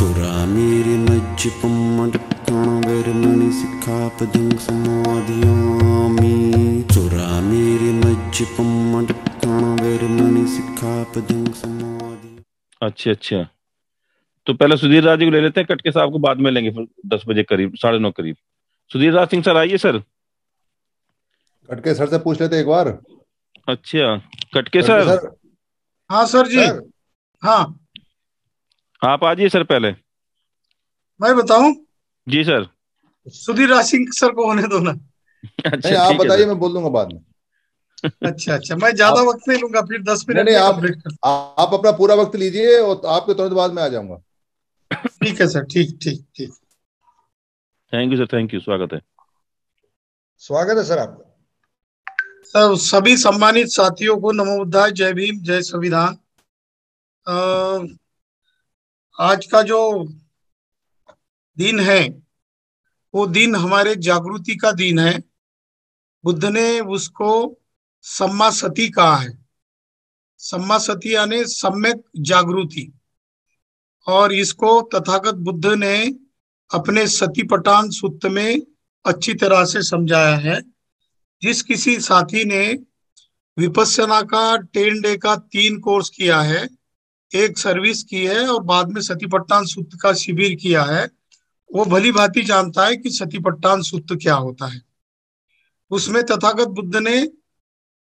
चोरा मेरे मज्ज पम्मण वैरमणि सिखा पदंग समाधियामी चोरा मेरे मज्ज पम्मण वैरमणि सिखा पदंग समाधि अच्छा अच्छा। तो पहले सुधीर राज जी को ले लेते हैं कटके साहब को बाद में लेंगे फिर दस बजे करीब साढ़े नौ करीब। सुधीर राज सिंह सर आइए सर। कटके सर से पूछ लेते एक बार। अच्छा कटके, कटके सर। हाँ सर जी। सर, हाँ। आप आ जाइए सर पहले। मैं बताऊँ? जी सर। सुधीर राज सिंह सर को होने दो ना। अच्छा नहीं आप बताइए मैं बोल दूँगा बाद में। अच्छा अच्छा मैं ज़्यादा वक्त नहीं लूँगा फिर दस मिनट नहीं में आप आप अपना पूरा वक्त लीजिए और आपके तुरंत बाद में आ जाऊँगा। ठीक है सर ठीक ठीक ठीक। Thank you sir thank you स्वागत है। स्वागत है सर आपका। सर सभी सम्मानित साथियों को नमो बुद्धाय जय भीम जय संविधान। अ, आज का जो दिन है, वो दिन हमारे जागृति का दिन है। बुद्ध ने उसको सम्मा सती कहा है। सम्मा सती यानी सम्यक जागृति। और इसको तथागत बुद्ध ने अपने सती सतीपटान सूत्र में अच्छी तरह से समझाया है। जिस किसी साथी ने विपස්සना का टेन डे का तीन कोर्स किया है एक सर्विस की है और बाद में सतीपट्टान सूत्र का शिविर किया है वो भली भांति जानता है कि सतीपट्टान सूत्र क्या होता है। उसमें तथागत बुद्ध ने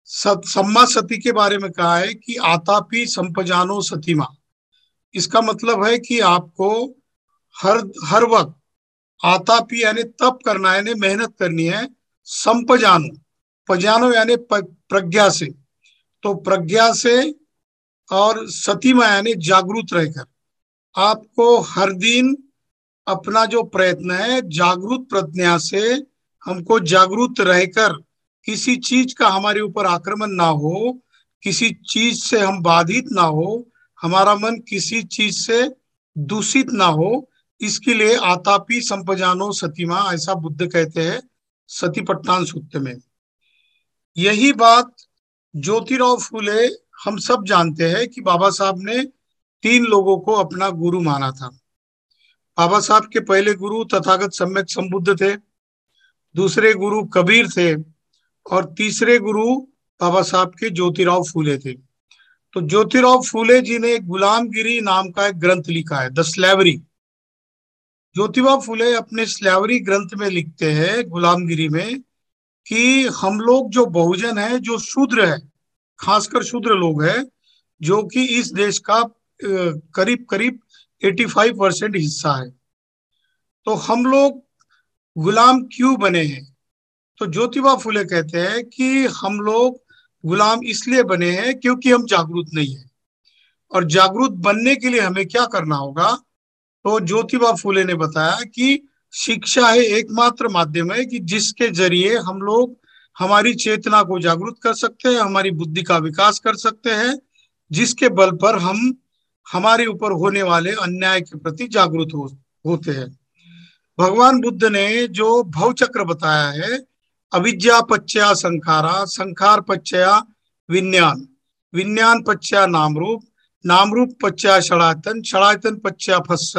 सत, सम्मा सती के बारे में कहा है कि आतापी संपजानो सतीमा। इसका मतलब है कि आपको हर हर वक्त आतापी यानी तप करना यानी मेहनत करनी है संपजानो। पजानो यानी प्रज्ञा से। तो प्रज्ञा से और सती सतीमा यानी जागरूक रहकर आपको हर दिन अपना जो प्रयत्न है जागरूक प्रज्ञा से हमको जागरूक रहकर किसी चीज़ का हमारे ऊपर आक्रमण ना हो, किसी चीज़ से हम बाधित ना हो, हमारा मन किसी चीज़ से दूषित ना हो, इसके लिए आतापी संपजानो सतीमा ऐसा बुद्ध कहते हैं सतीपट्टान सूत्र में। यही बात ज्योतिराव फूले हम सब जानते हैं कि बाबा साहब ने तीन लोगों को अपना गुरु माना था। बाबा साहब के पहले गुरु तथागत सम्यक संबुद्ध थे, दूसरे गुरु कबीर थे और तीसरे गुरु बाबा साहब के ज्योतिराव फूले थे। तो ज्योतिराव फूले जी ने गुलामगिरी नाम का एक ग्रंथ लिखा है, द स्लैवरी। ज्योतिबा फूले अपने स्लैवरी ग्रंथ में लिखते हैं गुलामगिरी में कि हम लोग जो बहुजन है, जो शूद्र है खासकर शूद्र लोग हैं, जो कि इस देश का करीब करीब 85 परसेंट हिस्सा है। तो हम लोग गुलाम क्यों बने हैं? तो ज्योतिबा फूले कहते हैं कि हम लोग गुलाम इसलिए बने हैं क्योंकि हम जागरूक नहीं है। और जागरूक बनने के लिए हमें क्या करना होगा? तो ज्योतिबा फूले ने बताया कि शिक्षा है एकमात्र माध्यम है कि जिसके ज़रिए हम लोग हमारी चेतना को जागृत कर सकते हैं हमारी बुद्धि का विकास कर सकते हैं जिसके बल पर हम हमारे ऊपर होने वाले अन्याय के प्रति जागरूक हो, होते हैं। भगवान बुद्ध ने जो भव चक्र बताया है अविद्या पच्चया संखारा संखार पच्चया विज्ञान विज्ञान पच्चया नाम रूप नाम रूप पच्चया षड़ायतन षड़ायतन पच्चया फस्स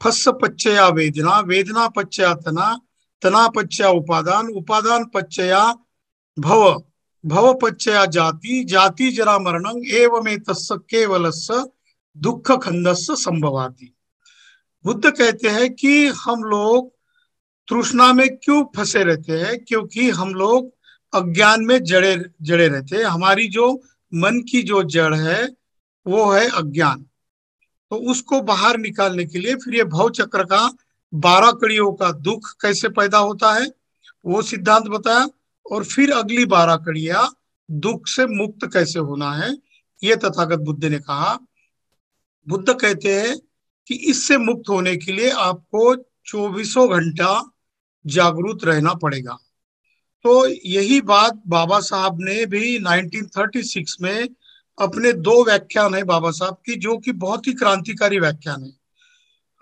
फस्स पच्चया वेदना वेदना पच्चया तना तना पच्चया उपादान उपादान पच्चया भव भव पच्चया जाति जाति जरा मरणं एवं केवलस्य दुख खंडस्य संभवाति। बुद्ध कहते हैं कि हम लोग तृष्णा में क्यों फंसे रहते हैं? क्योंकि हम लोग अज्ञान में जड़े जड़े रहते हैं। हमारी जो मन की जो जड़ है, वो है अज्ञान। तो उसको बाहर निकालने के लिए फिर ये भव चक्र का बारह कड़ियों का दुख कैसे पैदा होता है? वो सिद्धांत बताया और फिर अगली बारह कड़िया दुख से मुक्त कैसे होना है? ये तथागत बुद्ध ने कहा। बुद्ध कहते हैं कि इससे मुक्त होने के लिए आपको चौबीसों घंटा जागरूक रहना पड़ेगा। तो यही बात बाबा साहब ने भी 1936 में अपने दो व्याख्यान है बाबा साहब की, जो कि बहुत ही क्रांतिकारी व्याख्यान है।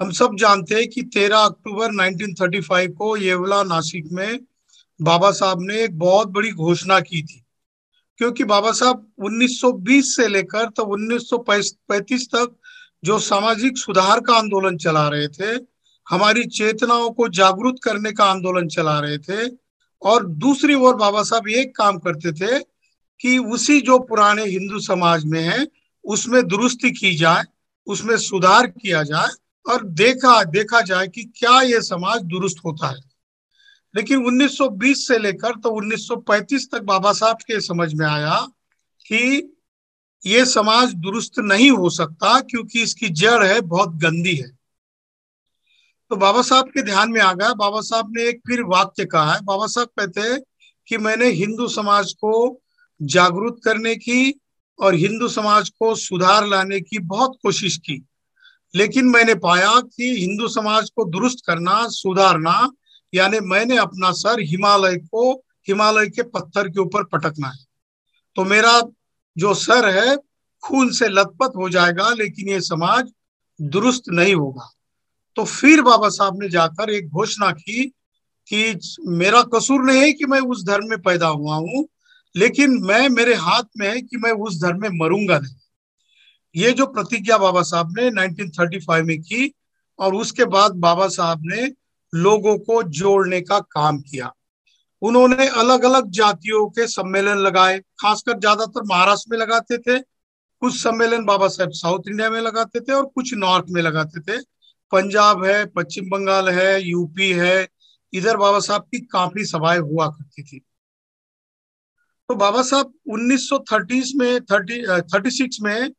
हम सब जानते हैं कि 13 अक्टूबर 1935 को येवला नासिक में बाबा साहब ने एक बहुत बड़ी घोषणा की थी। क्योंकि बाबा साहब 1920 से लेकर तो 1935 तक जो सामाजिक सुधार का आंदोलन चला रहे थे, हमारी चेतनाओं को जागरूक करने का आंदोलन चला रहे थे और दूसरी ओर बाबा साहब एक काम करते थे कि उसी जो पुराने हिंदू समाज में है, उसमें दुरुस्ती की जाए, उसमें सुधार किया जाए और देखा देखा जाए कि क्या ये समाज दुरुस्त होता है। लेकिन 1920 से लेकर तो 1935 तक बाबा साहब के समझ में आया कि ये समाज दुरुस्त नहीं हो सकता क्योंकि इसकी जड़ है, बहुत गंदी है। तो बाबा साहब के ध्यान में आ गया। बाबा साहब ने एक फिर वाक्य कहा है। बाबा साहब कहते हैं कि मैंने हिंदू समाज को जागरूक करने की और हिंदू समाज को सुधार लाने की बहुत कोशिश की, लेकिन मैंने पाया कि हिंदू समाज को दुरुस्त करना, सुधारना यानी मैंने अपना सर हिमालय को, हिमालय के पत्थर के ऊपर पटकना है। तो मेरा जो सर है, खून से लथपथ हो जाएगा, लेकिन ये समाज दुरुस्त नहीं होगा। तो फिर बाबा साहब ने जाकर एक घोषणा की कि मेरा कसूर नहीं है कि मैं उस धर्म में पैदा हुआ हूँ, लेकिन मैं, मेरे हाथ में है कि मैं उस धर्म में मरूँगा नहीं। ये जो प्रतिज्ञा बाबा साहब ने 1935 में की, और उसके बाद बाबा साहब ने लोगों को जोड़ने का काम किया। उन्होंने अलग अलग जातियों के सम्मेलन लगाए, खासकर ज़्यादातर महाराष्ट्र में लगाते थे। कुछ सम्मेलन बाबा साहब साउथ इंडिया में लगाते थे और कुछ नॉर्थ में लगाते थे। पंजाब है, पश्चिम बंगाल है, यूपी है, इधर बाबा साहब की काफ़ी सभाएँ हुआ करती थी। तो बाबा साहब 1930 में 30 36 में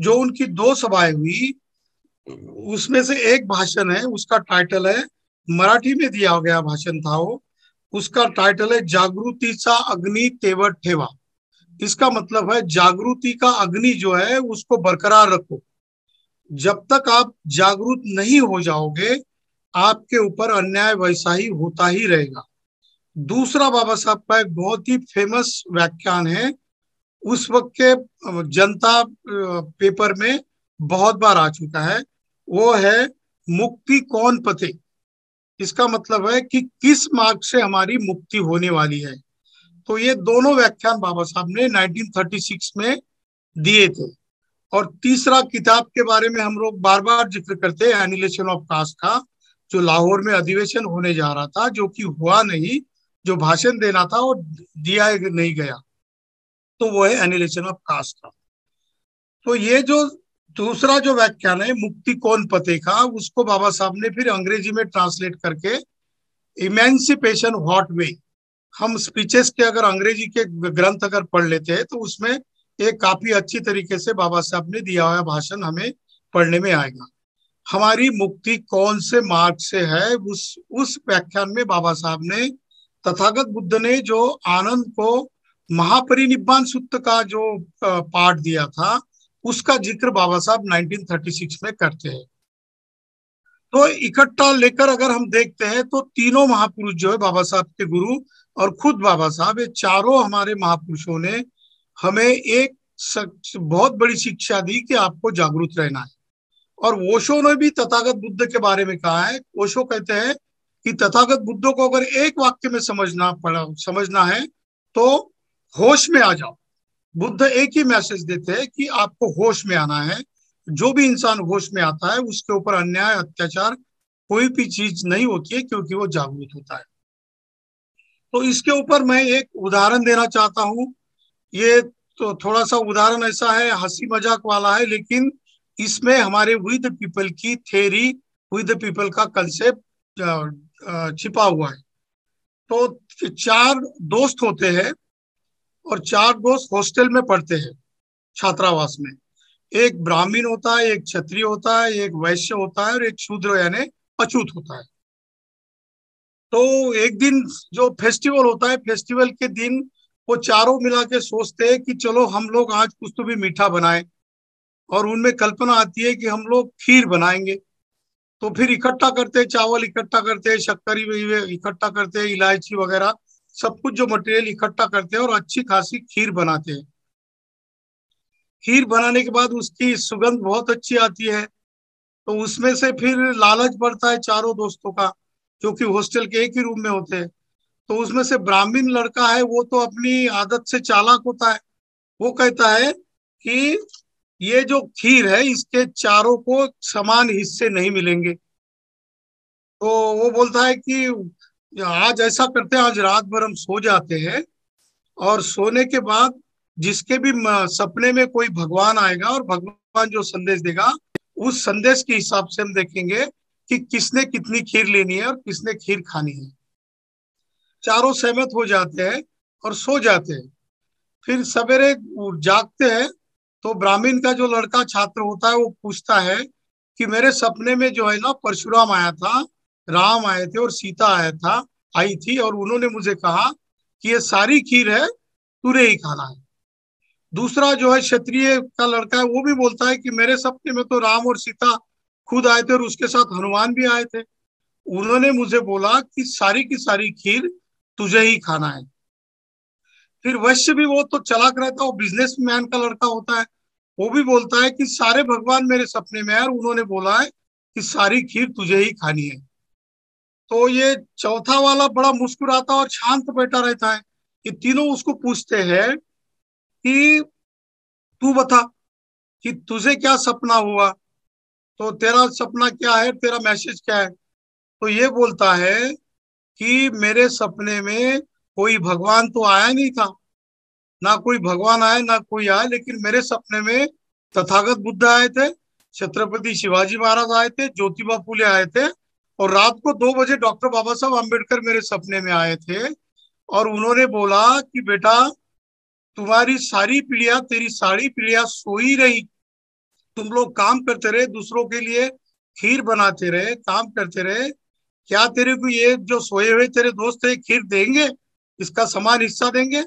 जो उनकी दो सभाएँ हुई, उसमें से एक भाषण है, उसका टाइटल है मराठी में दिया गया भाषण था वो। उसका टाइटल है जागृति सा अग्नि तेवर ठेवा। इसका मतलब है जागृति का अग्नि जो है, उसको बरकरार रखो। जब तक आप जागरूक नहीं हो जाओगे, आपके ऊपर अन्याय वैसा ही होता ही रहेगा। दूसरा बाबा साहब का एक बहुत ही फ़ेमस व्याख्यान है। उस वक्त के जनता पेपर में बहुत बार आ चुका है। वो है, मुक्ति कौन पते? इसका मतलब है कि किस मार्ग से हमारी मुक्ति होने वाली है? तो ये दोनों व्याख्यान बाबा साहब ने 1936 में दिए थे। और तीसरा किताब के बारे में हम लोग बार बार ज़िक्र करते हैं एनिलेशन ऑफ़ कास्ट का, जो लाहौर में अधिवेशन होने जा रहा था, जो कि हुआ नहीं, जो भाषण देना था वो दिया नहीं गया। तो वो है एनिलेशन ऑफ़ कास्ट का। तो ये जो दूसरा जो व्याख्यान है, मुक्ति कौन पते का उसको बाबा साहब ने फिर अंग्रेज़ी में ट्रांसलेट करके इमेंसिपेशन व्हाट वे हम स्पीचेस के अगर अंग्रेज़ी के ग्रंथ अगर पढ़ लेते हैं तो उसमें एक काफ़ी अच्छी तरीके से बाबा साहब ने दिया हुआ भाषण हमें पढ़ने में आएगा। हमारी मुक्ति कौन से मार्ग से है, उस उस व्याख्यान में बाबा साहब ने तथागत बुद्ध ने जो आनंद को महापरिनिब्बान सूत्र का जो पाठ दिया था उसका ज़िक्र बाबा साहब 1936 में करते हैं। तो इकट्ठा लेकर अगर हम देखते हैं तो तीनों महापुरुष जो है बाबा साहब के गुरु और खुद बाबा साहब, ये चारों हमारे महापुरुषों ने हमें एक बहुत बड़ी शिक्षा दी कि आपको जागरूक रहना है। और ओशो ने भी तथागत बुद्ध के बारे में कहा है। ओशो कहते हैं कि तथागत बुद्ध को अगर एक वाक्य में समझना पड़ा, समझना है तो होश में आ जाओ। बुद्ध एक ही मैसेज देते हैं कि आपको होश में आना है। जो भी इंसान होश में आता है, उसके ऊपर अन्याय, अत्याचार कोई भी चीज़ नहीं होती है, क्योंकि वो जागरूक होता है। तो इसके ऊपर मैं एक उदाहरण देना चाहता हूँ। ये तो थोड़ा सा उदाहरण ऐसा है, हँसी मज़ाक वाला है, लेकिन इसमें हमारे विद पीपल की थेरी विद पीपल का कंसेप्ट छिपा हुआ है। तो चार दोस्त होते हैं और चार दोस्त हॉस्टल में पढ़ते हैं, छात्रावास में। एक ब्राह्मण होता है, एक क्षत्रिय होता है, एक वैश्य होता है और एक शूद्र यानी अछूत होता है। तो एक दिन जो फेस्टिवल होता है, फेस्टिवल के दिन वो चारों मिला के सोचते हैं कि चलो हम लोग आज कुछ तो भी मीठा बनाए और उनमें कल्पना आती है कि हम लोग खीर बनाएँगे। तो फिर इकट्ठा करते चावल इकट्ठा करते शक्कर इकट्ठा करते इलायची वगैरह। सब कुछ जो मटेरियल इकट्ठा करते हैं और अच्छी खासी खीर बनाते हैं। खीर बनाने के बाद उसकी सुगंध बहुत अच्छी आती है। तो उसमें से फिर लालच बढ़ता है चारों दोस्तों का क्योंकि हॉस्टल के एक ही रूम में होते हैं। तो उसमें से ब्राह्मीण लड़का है, वो तो अपनी आदत से चालाक होता है। वो कहता है कि ये जो खीर है, इसके चारों को समान हिस्से नहीं मिलेंगे। तो वो बोलता है कि आज ऐसा करते हैं, आज रात भर हम सो जाते हैं और सोने के बाद जिसके भी सपने में कोई भगवान आएगा और भगवान जो संदेश देगा, उस संदेश के हिसाब से हम देखेंगे कि किसने कितनी खीर लेनी है और किसने खीर खानी है। चारों सहमत हो जाते हैं और सो जाते हैं। फिर सवेरे जागते हैं तो ब्राह्मीण का जो लड़का छात्र होता है, वो पूछता है कि मेरे सपने में जो है ना परशुराम आया था राम आए थे और सीता आया था, आई थी और उन्होंने मुझे कहा कि ये सारी खीर है तुरे ही खाना है। दूसरा जो है क्षत्रिय का लड़का है, वो भी बोलता है कि मेरे सपने में तो राम और सीता खुद आए थे और उसके साथ हनुमान भी आए थे। उन्होंने मुझे बोला कि सारी की सारी खीर तुझे ही खाना है। फिर वैश्य भी वो तो चलाक रहता है वो बिज़नेस मैन का लड़का होता है, वो भी बोलता है कि सारे भगवान मेरे सपने में है और उन्होंने बोला है कि सारी खीर तुझे ही खानी है। तो ये चौथा वाला बड़ा मुस्कुराता और शांत बैठा रहता है ये तीनों उसको पूछते हैं कि तू बता कि तुझे क्या सपना हुआ? तो तेरा सपना क्या है? तेरा मैसेज क्या है? तो ये बोलता है कि मेरे सपने में कोई भगवान तो आया नहीं था। ना कोई भगवान आया, ना कोई आया, लेकिन मेरे सपने में तथागत बुद्ध आए थे, छत्रपति शिवाजी महाराज आए थे, ज्योतिबा फूले आए थे और रात को दो बजे डॉक्टर बाबा साहब अंबेडकर मेरे सपने में आए थे और उन्होंने बोला कि बेटा, तुम्हारी सारी पीढ़िया, तेरी सारी पीढ़िया सोई रही। तुम लोग काम करते रहे, दूसरों के लिए खीर बनाते रहे, काम करते रहे। क्या तेरे को ये जो सोए हुए तेरे दोस्त है, खीर देंगे? इसका समान हिस्सा देंगे?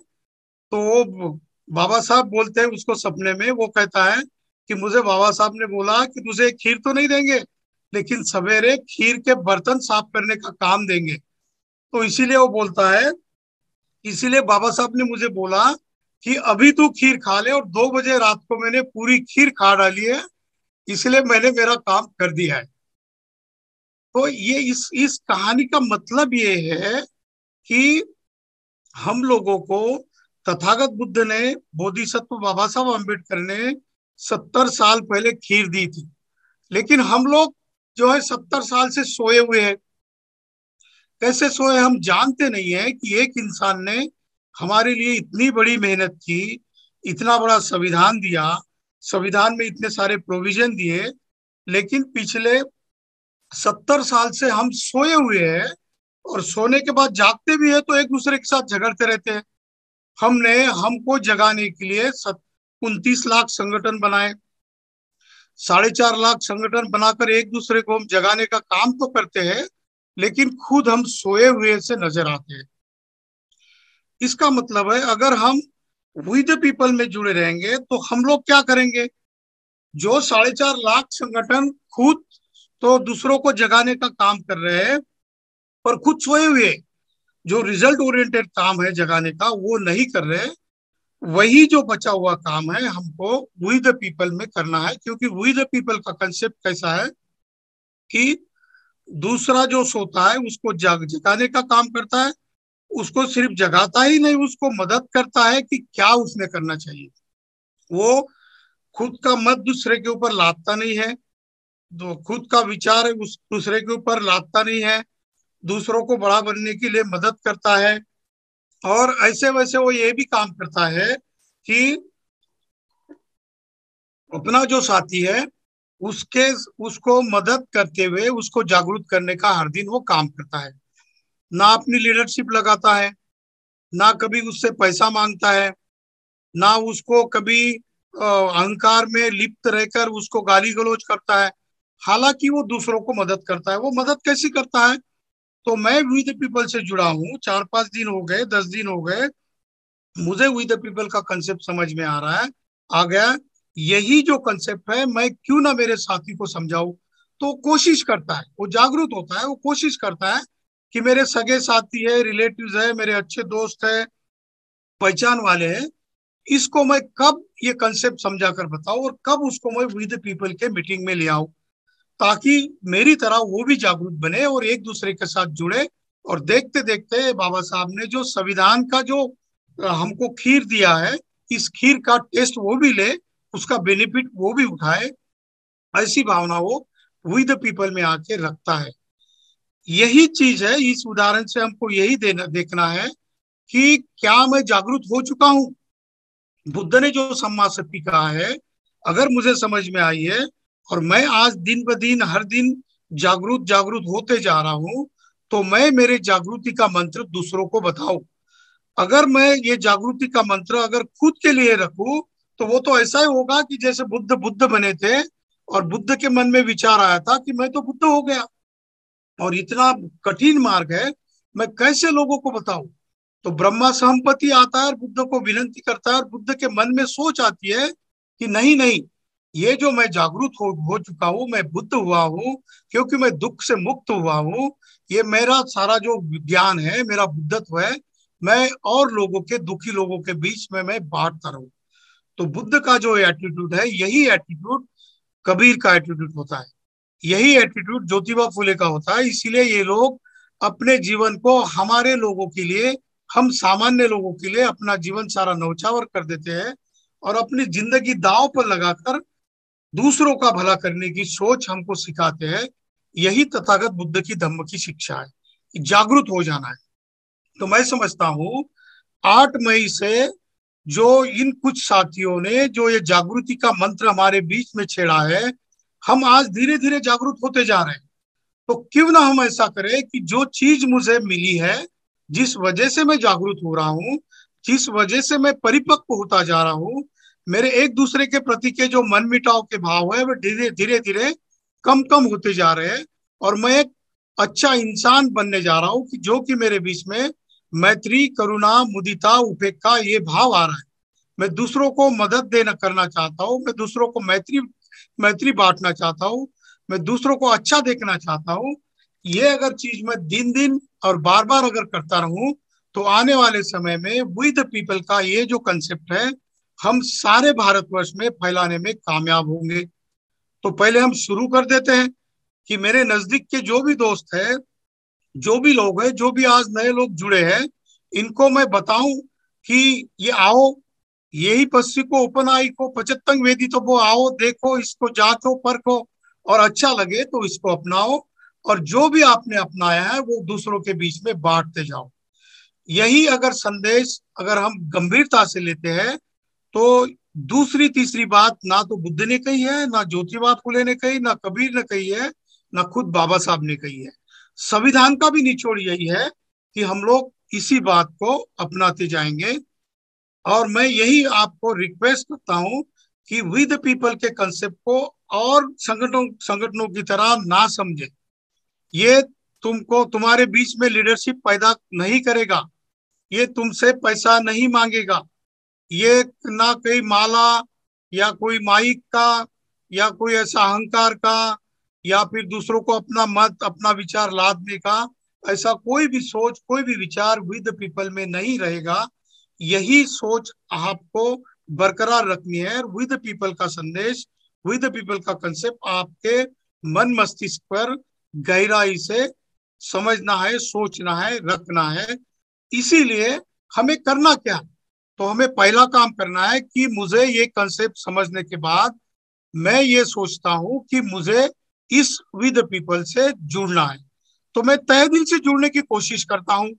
तो वो बाबा साहब बोलते हैं, उसको सपने में, वो कहता है कि मुझे बाबा साहब ने बोला कि तुझे खीर तो नहीं देंगे? लेकिन सवेरे खीर के बर्तन साफ़ करने का काम देंगे। तो इसीलिए वो बोलता है, इसीलिए बाबा साहब ने मुझे बोला कि अभी तू खीर खा ले और दो बजे रात को मैंने पूरी खीर खा डाली है, इसलिए मैंने मेरा काम कर दिया है। तो ये इस इस कहानी का मतलब ये है कि हम लोगों को तथागत बुद्ध ने, बोधिसत्व बाबा साहब अंबेडकर ने सत्तर साल पहले खीर दी थी। लेकिन हम लोग जो है सत्तर साल से सोए हुए हैं। कैसे सोए हम जानते नहीं है कि एक इंसान ने हमारे लिए इतनी बड़ी मेहनत की, इतना बड़ा संविधान दिया, संविधान में इतने सारे प्रोविज़न दिए, लेकिन पिछले सत्तर साल से हम सोए हुए हैं और सोने के बाद जागते भी है तो एक दूसरे के साथ झगड़ते रहते हैं। हमने हमको जगाने के लिए उनतीस लाख संगठन बनाए। साढ़े चार लाख संगठन बनाकर एक दूसरे को हम जगाने का काम तो करते हैं, लेकिन खुद हम सोए हुए से नज़र आते हैं। इसका मतलब है, अगर हम विद पीपल में जुड़े रहेंगे तो हम लोग क्या करेंगे? जो साढ़े चार लाख संगठन खुद तो दूसरों को जगाने का काम कर रहे हैं, पर खुद सोए हुए, जो रिज़ल्ट ओरिएंटेड काम है जगाने का, वो नहीं कर रहे वही जो बचा हुआ काम है, हमको वी द पीपल में करना है, क्योंकि वी द पीपल का कंसेप्ट कैसा है कि दूसरा जो सोता है, उसको जग, जगाने का काम करता है, उसको सिर्फ़ जगाता ही नहीं, उसको मदद करता है कि क्या उसने करना चाहिए। वो खुद का मत दूसरे के ऊपर लादता नहीं है तो खुद का विचार उस, दूसरे के ऊपर लादता नहीं है, दूसरों को बड़ा बनने के लिए मदद करता है और ऐसे वैसे वो ये भी काम करता है कि अपना जो साथी है, उसके, उसको मदद करते हुए, उसको जागरूक करने का हर दिन वो काम करता है। ना अपनी लीडरशिप लगाता है, ना कभी उससे पैसा माँगता है, ना उसको कभी अहंकार में लिप्त रहकर उसको गाली गलोच करता है। हालाँकि वो दूसरों को मदद करता है। वो मदद कैसी करता है? तो मैं वी द पीपल से जुड़ा हूँ। चार पाँच दिन हो गए, दस दिन हो गए। मुझे वी द पीपल का कंसेप्ट समझ में आ रहा है। आ गया। यही जो कंसेप्ट है, मैं क्यों ना मेरे साथी को समझाऊ? तो कोशिश करता है। वो जागरूक होता है। वो कोशिश करता है कि मेरे सगे साथी है रिलेटिव्स है, मेरे अच्छे दोस्त है, पहचान वाले हैं। इसको मैं कब ये कंसेप्ट समझा कर बताऊँ और कब उसको मैं विद पीपल के मीटिंग में ले आऊँ? ताकि मेरी तरह वो भी जागरूक बने और एक दूसरे के साथ जुड़े और देखते देखते बाबा साहब ने जो संविधान का जो हमको खीर दिया है, इस खीर का टेस्ट वो भी ले, उसका बेनिफिट वो भी उठाए, ऐसी भावना वो वी द पीपल में आके रखता है। यही चीज़ है, इस उदाहरण से हमको यही देना, देखना है कि क्या मैं जागरूक हो चुका हूँ? बुद्ध ने जो सम्मा सती कहा है, अगर मुझे समझ में आई है और मैं आज दिन ब दिन, हर दिन जागरूक जागरूक होते जा रहा हूँ तो मैं मेरे जागृति का मंत्र दूसरों को बताऊ। अगर मैं ये जागृति का मंत्र अगर खुद के लिए रखू तो वो तो ऐसा ही होगा कि जैसे बुद्ध बुद्ध बने थे और बुद्ध के मन में विचार आया था कि मैं तो बुद्ध हो गया। और इतना कठिन मार्ग है, मैं कैसे लोगों को बताऊँ? तो ब्रह्मा सहमपति आता है और बुद्ध को विनंती करता है और बुद्ध के मन में सोच आती है कि नहीं नहीं ये जो मैं जागरूक हो, हो चुका हूँ मैं बुद्ध हुआ हूँ क्योंकि मैं दुख से मुक्त हुआ हूँ ये मेरा सारा जो ज्ञान है मेरा बुद्धत्व है मैं और लोगों के दुखी लोगों के बीच में मैं बांटता रहूँ। तो बुद्ध का जो एटीट्यूड है यही एटीट्यूड कबीर का एटीट्यूड होता है। यही एटीट्यूड ज्योतिबा फुले का होता है। इसीलिए ये लोग अपने जीवन को हमारे लोगों के लिए हम सामान्य लोगों के लिए अपना जीवन सारा नौछावर कर देते हैं और अपनी ज़िंदगी दाव पर लगाकर दूसरों का भला करने की सोच हमको सिखाते हैं, यही तथागत बुद्ध की धम्म की शिक्षा है। जागरूक हो जाना है। तो मैं समझता हूँ, आठ मई से जो इन कुछ साथियों ने जो ये जागृति का मंत्र हमारे बीच में छेड़ा है, हम आज धीरे धीरे जागरूक होते जा रहे हैं। तो क्यों ना हम ऐसा करें कि जो चीज़ मुझे मिली है, जिस वजह से मैं जागरूक हो रहा हूँ, जिस वजह से मैं परिपक्व होता जा रहा हूँ मेरे एक दूसरे के प्रति के जो मन मिटाव के भाव है, वो धीरे धीरे धीरे कम कम होते जा रहे हैं। और मैं एक अच्छा इंसान बनने जा रहा हूँ कि जो कि मेरे बीच में मैत्री, करुणा, मुदिता, उपेक्षा, ये भाव आ रहा है। मैं दूसरों को मदद देना, करना चाहता हूँ। मैं दूसरों को मैत्री मैत्री बांटना चाहता हूँ। मैं दूसरों को अच्छा देखना चाहता हूँ। ये अगर चीज़ मैं दिन दिन और बार बार अगर करता रहूँ तो आने वाले समय में विद पीपल का ये जो कंसेप्ट है हम सारे भारतवर्ष में फैलाने में कामयाब होंगे। तो पहले हम शुरू कर देते हैं कि मेरे नज़दीक के जो भी दोस्त है, जो भी लोग हैं, जो भी आज नए लोग जुड़े हैं, इनको मैं बताऊँ कि ये आओ यही पश्चिम को ओपन आई को पचहत्तंग वेदी तो वो आओ, देखो, इसको जांचो, परखो, और अच्छा लगे तो इसको अपनाओ, और जो भी आपने अपनाया है, वो दूसरों के बीच में बांटते जाओ। यही अगर संदेश अगर हम गंभीरता से लेते हैं तो दूसरी, तीसरी बात ना तो बुद्ध ने कही है, ना ज्योतिबा फुले ने कही, ना कबीर ने कही है, ना खुद बाबा साहब ने कही है। संविधान का भी निचोड़ यही है कि हम लोग इसी बात को अपनाते जाएँगे। और मैं यही आपको रिक्वेस्ट करता हूँ कि विद पीपल के कंसेप्ट को और संगठनों संगठनों की तरह ना समझे। ये तुमको, तुम्हारे बीच में लीडरशिप पैदा नहीं करेगा। ये तुमसे पैसा नहीं मांगेगा। ये ना कोई माला या कोई माइक का या कोई ऐसा अहंकार का या फिर दूसरों को अपना मत, अपना विचार लादने का ऐसा कोई भी सोच, कोई भी विचार विद पीपल में नहीं रहेगा। यही सोच आपको बरकरार रखनी है विद पीपल का संदेश, विद पीपल का कंसेप्ट आपके मन मस्तिष्क पर गहराई से समझना है, सोचना है, रखना है। इसीलिए हमें करना क्या? तो हमें पहला काम करना है कि मुझे ये कंसेप्ट समझने के बाद मैं ये सोचता हूँ कि मुझे इस विद पीपल से जुड़ना है। तो मैं तय दिल से जुड़ने की कोशिश करता हूँ।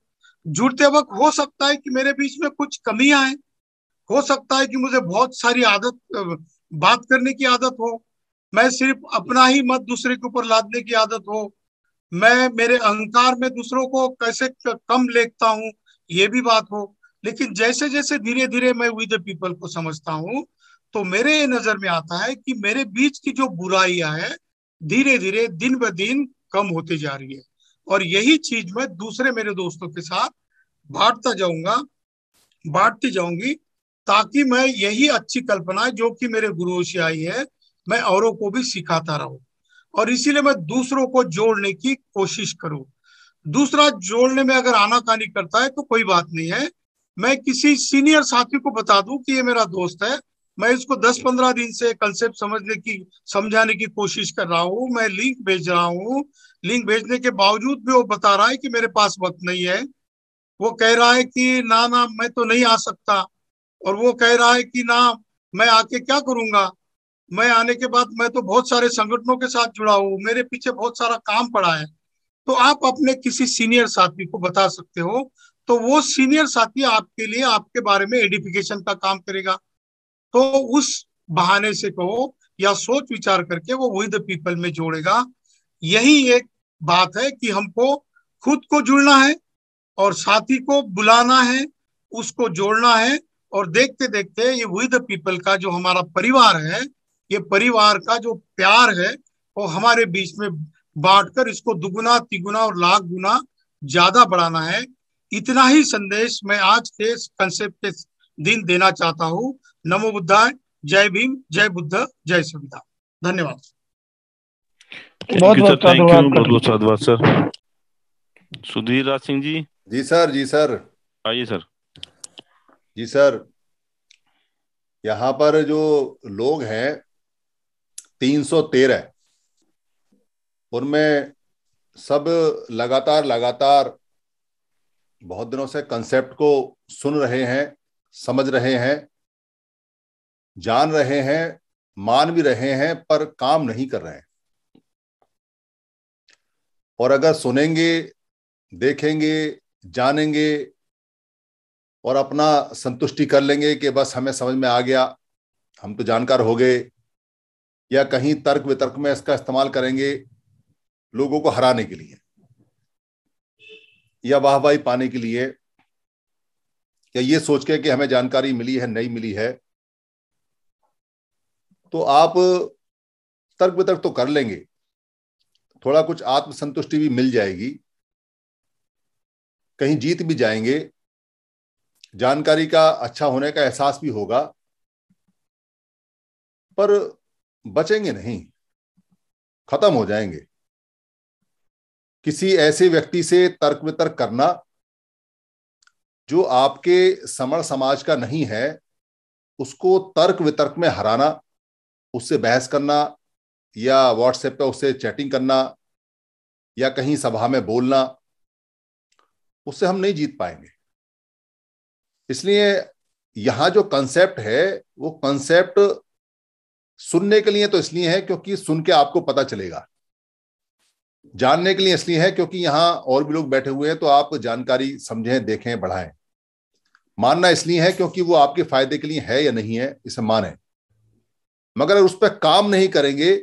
जुड़ते वक्त हो सकता है कि मेरे बीच में कुछ कमियाँ हैं। हो सकता है कि मुझे बहुत सारी आदत, बात करने की आदत हो। मैं सिर्फ़ अपना ही मत दूसरे के ऊपर लादने की आदत हो। मैं मेरे अहंकार में दूसरों को कैसे कम लेखता हूँ, ये भी बात हो। लेकिन जैसे जैसे धीरे धीरे मैं विद पीपल को समझता हूँ तो मेरे नज़र में आता है कि मेरे बीच की जो बुराइयाँ है धीरे धीरे दिन ब दिन कम होती जा रही है। और यही चीज़ मैं दूसरे मेरे दोस्तों के साथ बांटता जाऊँगा, बांटती जाऊँगी, ताकि मैं यही अच्छी कल्पना जो कि मेरे गुरुओं से आई है, मैं औरों को भी सिखाता रहूँ। और इसीलिए मैं दूसरों को जोड़ने की कोशिश करूँ। दूसरा, जोड़ने में अगर आनाकानी करता है तो कोई बात नहीं है। मैं किसी सीनियर साथी को बता दूँ कि ये मेरा दोस्त है। मैं इसको 10-15 दिन से कंसेप्ट समझने की, समझाने की कोशिश कर रहा हूँ। मैं लिंक भेज रहा हूँ। लिंक भेजने के बावजूद भी वो बता रहा है कि मेरे पास वक्त नहीं है। वो कह रहा है कि ना ना, मैं तो नहीं आ सकता। और वो कह रहा है कि ना, मैं आके क्या करूँगा? मैं आने के बाद मैं तो बहुत सारे संगठनों के साथ जुड़ा हूँ। मेरे पीछे बहुत सारा काम पड़ा है। तो आप अपने किसी सीनियर साथी को बता सकते हो तो वो सीनियर साथी आपके लिए आपके बारे में एडिफिकेशन का काम करेगा। तो उस बहाने से कहो या सोच विचार करके वो विद पीपल में जोड़ेगा। यही एक बात है कि हमको खुद को जुड़ना है और साथी को बुलाना है, उसको जोड़ना है और देखते देखते ये विद पीपल का जो हमारा परिवार है, ये परिवार का जो प्यार है, वो हमारे बीच में बांटकर इसको दुगुना, तिगुना और लाख गुना ज़्यादा बढ़ाना है। इतना ही संदेश मैं आज के कंसेप्ट के दिन देना चाहता हूँ। नमो बुद्धाय जय भीम जय बुद्ध जय संविधान धन्यवाद। बहुत बहुत बहुत बहुत सर सुधीर राज सिंह जी? जी सर जी सर। आइए सर। जी सर। यहाँ पर जो लोग हैं तीन सौ तेरह उनमें सब लगातार लगातार बहुत दिनों से कंसेप्ट को सुन रहे हैं, समझ रहे हैं, जान रहे हैं, मान भी रहे हैं, पर काम नहीं कर रहे हैं। और अगर सुनेंगे, देखेंगे, जानेंगे और अपना संतुष्टि कर लेंगे कि बस हमें समझ में आ गया, हम तो जानकार हो गए, या कहीं तर्क वितर्क में इसका इस्तेमाल करेंगे, लोगों को हराने के लिए। या वाहवाही पाने के लिए या ये सोच के कि हमें जानकारी मिली है, नहीं मिली है तो आप तर्क वितर्क तो कर लेंगे। थोड़ा कुछ आत्मसंतुष्टि भी मिल जाएगी। कहीं जीत भी जाएँगे। जानकारी का अच्छा होने का एहसास भी होगा। पर बचेंगे नहीं। खत्म हो जाएँगे। किसी ऐसे व्यक्ति से तर्क वितर्क करना जो आपके समण समाज का नहीं है, उसको तर्क वितर्क में हराना, उससे बहस करना या व्हाट्सएप पे उससे चैटिंग करना या कहीं सभा में बोलना, उससे हम नहीं जीत पाएँगे। इसलिए यहाँ जो कंसेप्ट है, वो कंसेप्ट सुनने के लिए तो इसलिए है क्योंकि सुन के आपको पता चलेगा। जानने के लिए इसलिए है क्योंकि यहाँ और भी लोग बैठे हुए हैं तो आप जानकारी समझें, देखें, बढ़ाएँ। मानना इसलिए है क्योंकि वो आपके फ़ायदे के लिए है या नहीं है, इसे माने। मगर उस पर काम नहीं करेंगे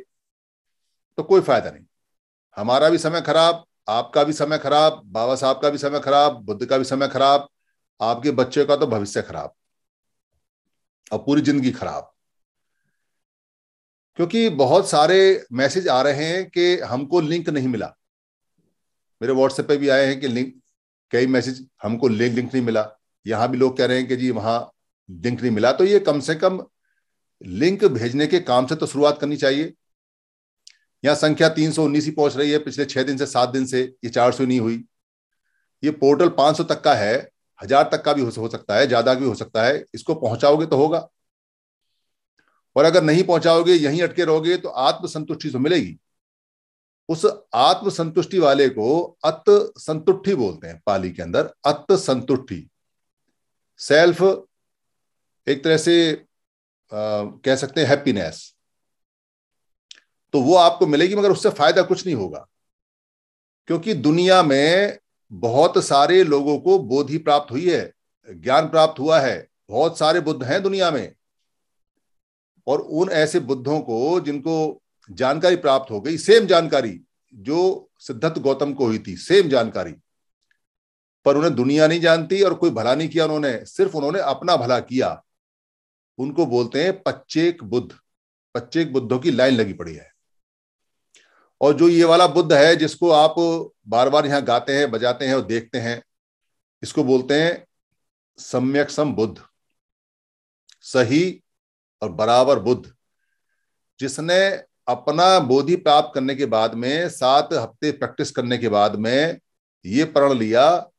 तो कोई फ़ायदा नहीं। हमारा भी समय खराब, आपका भी समय खराब, बाबा साहब का भी समय खराब, बुद्ध का भी समय खराब, आपके बच्चे का तो भविष्य खराब। और पूरी ज़िंदगी खराब। क्योंकि बहुत सारे मैसेज आ रहे हैं कि हमको लिंक नहीं मिला। मेरे व्हाट्सएप पे भी आए हैं कि लिंक, कई मैसेज, हमको लिंक लिंक नहीं मिला। यहाँ भी लोग कह रहे हैं कि जी, वहाँ लिंक नहीं मिला। तो ये कम से कम लिंक भेजने के काम से तो शुरुआत करनी चाहिए। यहाँ संख्या तीन सौ उन्नीस ही पहुँच रही है। पिछले छह दिन से, सात दिन से ये चार सौ नहीं हुई। ये पोर्टल पाँच सौ तक का है। हज़ार तक का भी हो सकता है, ज़्यादा भी हो सकता है। इसको पहुंचाओगे तो होगा। और अगर नहीं पहुंचाओगे यहीं अटके रहोगे तो आत्मसंतुष्टि तो मिलेगी। उस आत्मसंतुष्टि वाले को अत संतुष्टि बोलते हैं पाली के अंदर अत संतुष्टि सेल्फ एक तरह से आ, कह सकते हैं हैप्पीनेस। तो वो आपको मिलेगी मगर उससे फ़ायदा कुछ नहीं होगा। क्योंकि दुनिया में बहुत सारे लोगों को बोधि प्राप्त हुई है ज्ञान प्राप्त हुआ है बहुत सारे बुद्ध हैं दुनिया में। और उन ऐसे बुद्धों को जिनको जानकारी प्राप्त हो गई, सेम जानकारी जो सिद्धार्थ गौतम को हुई थी, सेम जानकारी। पर उन्हें दुनिया नहीं जानती और कोई भला नहीं किया उन्होंने, सिर्फ़ उन्होंने अपना भला किया। उनको बोलते हैं पच्चेक बुद्ध। पच्चेक बुद्धों की लाइन लगी पड़ी है। और जो ये वाला बुद्ध है जिसको आप बार बार यहाँ गाते हैं, बजाते हैं और देखते हैं, इसको बोलते हैं सम्यक सम बुद्ध। सही और बराबर बुद्ध, जिसने अपना बोधि प्राप्त करने के बाद में, सात हफ़्ते प्रैक्टिस करने के बाद में ये प्रण लिया,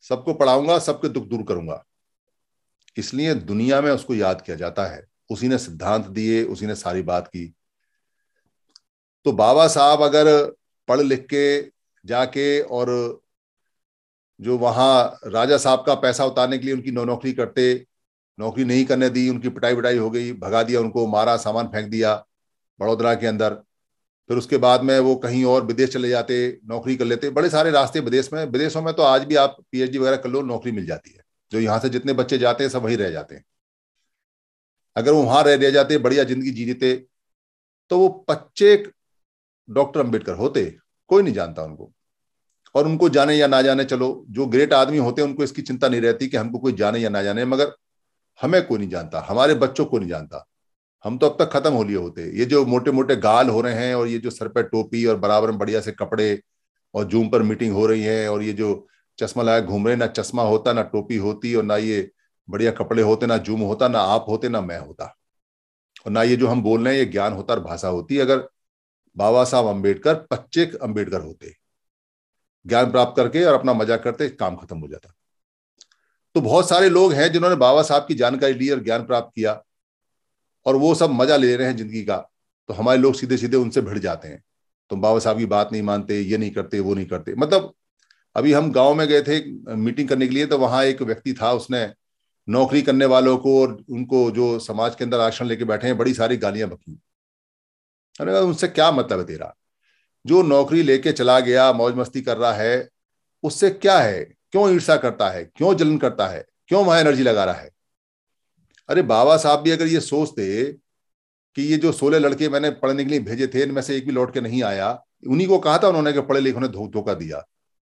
सबको पढ़ाऊँगा, सबके दुख दूर करूँगा। इसलिए दुनिया में उसको याद किया जाता है। उसी ने सिद्धांत दिए, उसी ने सारी बात की। तो बाबा साहब अगर पढ़ लिख के जाके और जो वहाँ राजा साहब का पैसा उतारने के लिए उनकी नौ नौकरी करते नौकरी नहीं करने दी, उनकी पिटाई विटाई हो गई, भगा दिया उनको, मारा, सामान फेंक दिया बड़ोदरा के अंदर। फिर उसके बाद में वो कहीं और विदेश चले जाते, नौकरी कर लेते। बड़े सारे रास्ते विदेश में। विदेशों में तो आज भी आप पीएचडी वगैरह कर लो, नौकरी मिल जाती है। जो यहाँ से जितने बच्चे जाते हैं, सब वहीं रह जाते हैं। अगर वो वहाँ रह जाते, बढ़िया ज़िंदगी जी लेते तो वो बच्चे डॉक्टर अंबेडकर होते। कोई नहीं जानता उनको। और उनको जाने या ना जाने, चलो, जो ग्रेट आदमी होते हैं, उनको इसकी चिंता नहीं रहती कि हमको कोई जाने या ना जाने। मगर हमें कोई नहीं जानता, हमारे बच्चों को नहीं जानता। हम तो अब तक खत्म हो लिए होते। ये जो मोटे मोटे गाल हो रहे हैं और ये जो सर पे टोपी और बराबर बढ़िया से कपड़े और जूम पर मीटिंग हो रही है और ये जो चश्मा लगाए घूम रहे ना चश्मा होता, ना टोपी होती और ना ये बढ़िया कपड़े होते, ना जूम होता, ना आप होते, ना मैं होता। और ना ये जो हम बोल रहे हैं, ये ज्ञान होता और भाषा होती। अगर बाबा साहब अंबेडकर पच्चे अंबेडकर होते, ज्ञान प्राप्त करके और अपना मज़ा करते, काम खत्म हो जाता। तो बहुत सारे लोग हैं जिन्होंने बाबा साहब की जानकारी ली और ज्ञान प्राप्त किया और वो सब मज़ा ले रहे हैं ज़िंदगी का तो हमारे लोग सीधे सीधे उनसे भिड़ जाते हैं। तुम बाबा साहब की बात नहीं मानते, ये नहीं करते, वो नहीं करते। मतलब अभी हम गाँव में गए थे मीटिंग करने के लिए तो वहाँ एक व्यक्ति था, उसने नौकरी करने वालों को और उनको जो समाज के अंदर आश्रम लेके बैठे हैं, बड़ी सारी गालियाँ बकी। अरे उनसे क्या मतलब है तेरा? जो नौकरी लेके चला गया मौज मस्ती कर रहा है, उससे क्या है? क्यों ईर्षा करता है? क्यों जलन करता है? क्यों वहाँ एनर्जी लगा रहा है? अरे बाबा साहब भी अगर ये सोचते कि ये जो सोलह लड़के मैंने पढ़ने के लिए भेजे थे, इनमें से एक भी लौट के नहीं आया, उन्हीं को कहा था उन्होंने कि पढ़े लिखे ने धोखा दिया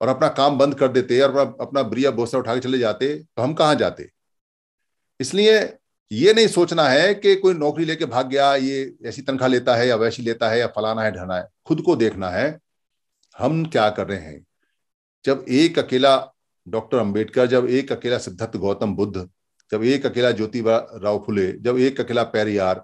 और अपना काम बंद कर देते और अपना ब्रिया बोसा उठा के चले जाते तो हम कहाँ जाते? इसलिए ये नहीं सोचना है कि कोई नौकरी लेके भाग गया, ये ऐसी तनख्वाह लेता है या वैसी लेता है या फलाना है ढना है। खुद को देखना है, हम क्या कर रहे हैं? जब एक अकेला डॉक्टर अंबेडकर जब एक अकेला सिद्धार्थ गौतम बुद्ध जब एक अकेला ज्योतिबा राव फुले जब एक अकेला पैरियार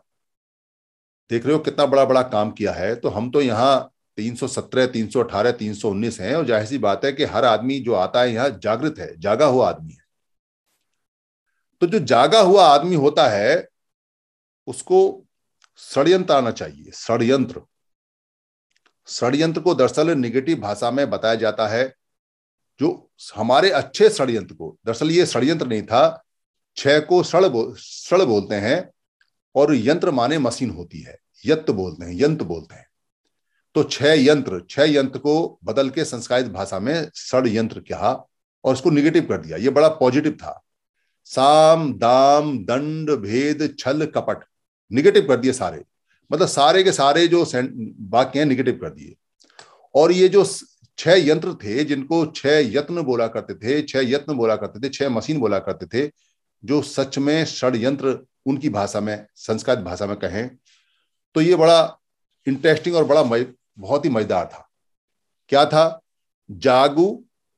देख रहे हो कितना बड़ा बड़ा काम किया है। तो हम तो यहाँ 317, 318, 319 हैं और ज़ाहिर सी बात है कि हर आदमी जो आता है यहाँ जागृत है जागा हुआ आदमी है। तो जो जागा हुआ आदमी होता है उसको षडयंत्र आना चाहिए षडयंत्र। षडयंत्र को दरअसल निगेटिव भाषा में बताया जाता है जो हमारे अच्छे षडयंत्र को दरअसल ये षडयंत्र नहीं था छह को सड़ बो, सड़ बोलते हैं और यंत्र माने मशीन होती है यंत्र बोलते हैं यंत्र बोलते हैं। तो छह यंत्र छह यंत्र को बदल के संस्कारित भाषा में सड़ यंत्र कहा और उसको निगेटिव कर दिया ये बड़ा पॉजिटिव था। साम दाम दंड भेद छल कपट निगेटिव कर दिए सारे। मतलब सारे के सारे जो वाक्य हैं निगेटिव कर दिए। और ये जो छह यंत्र थे जिनको छह यत्न बोला करते थे, छह यत्न बोला करते थे, छह मशीन बोला करते थे, जो सच में षडयंत्र उनकी भाषा में, संस्कृत भाषा में कहें तो ये बड़ा इंटरेस्टिंग और बड़ा बहुत ही मज़ेदार था। क्या था? जागू,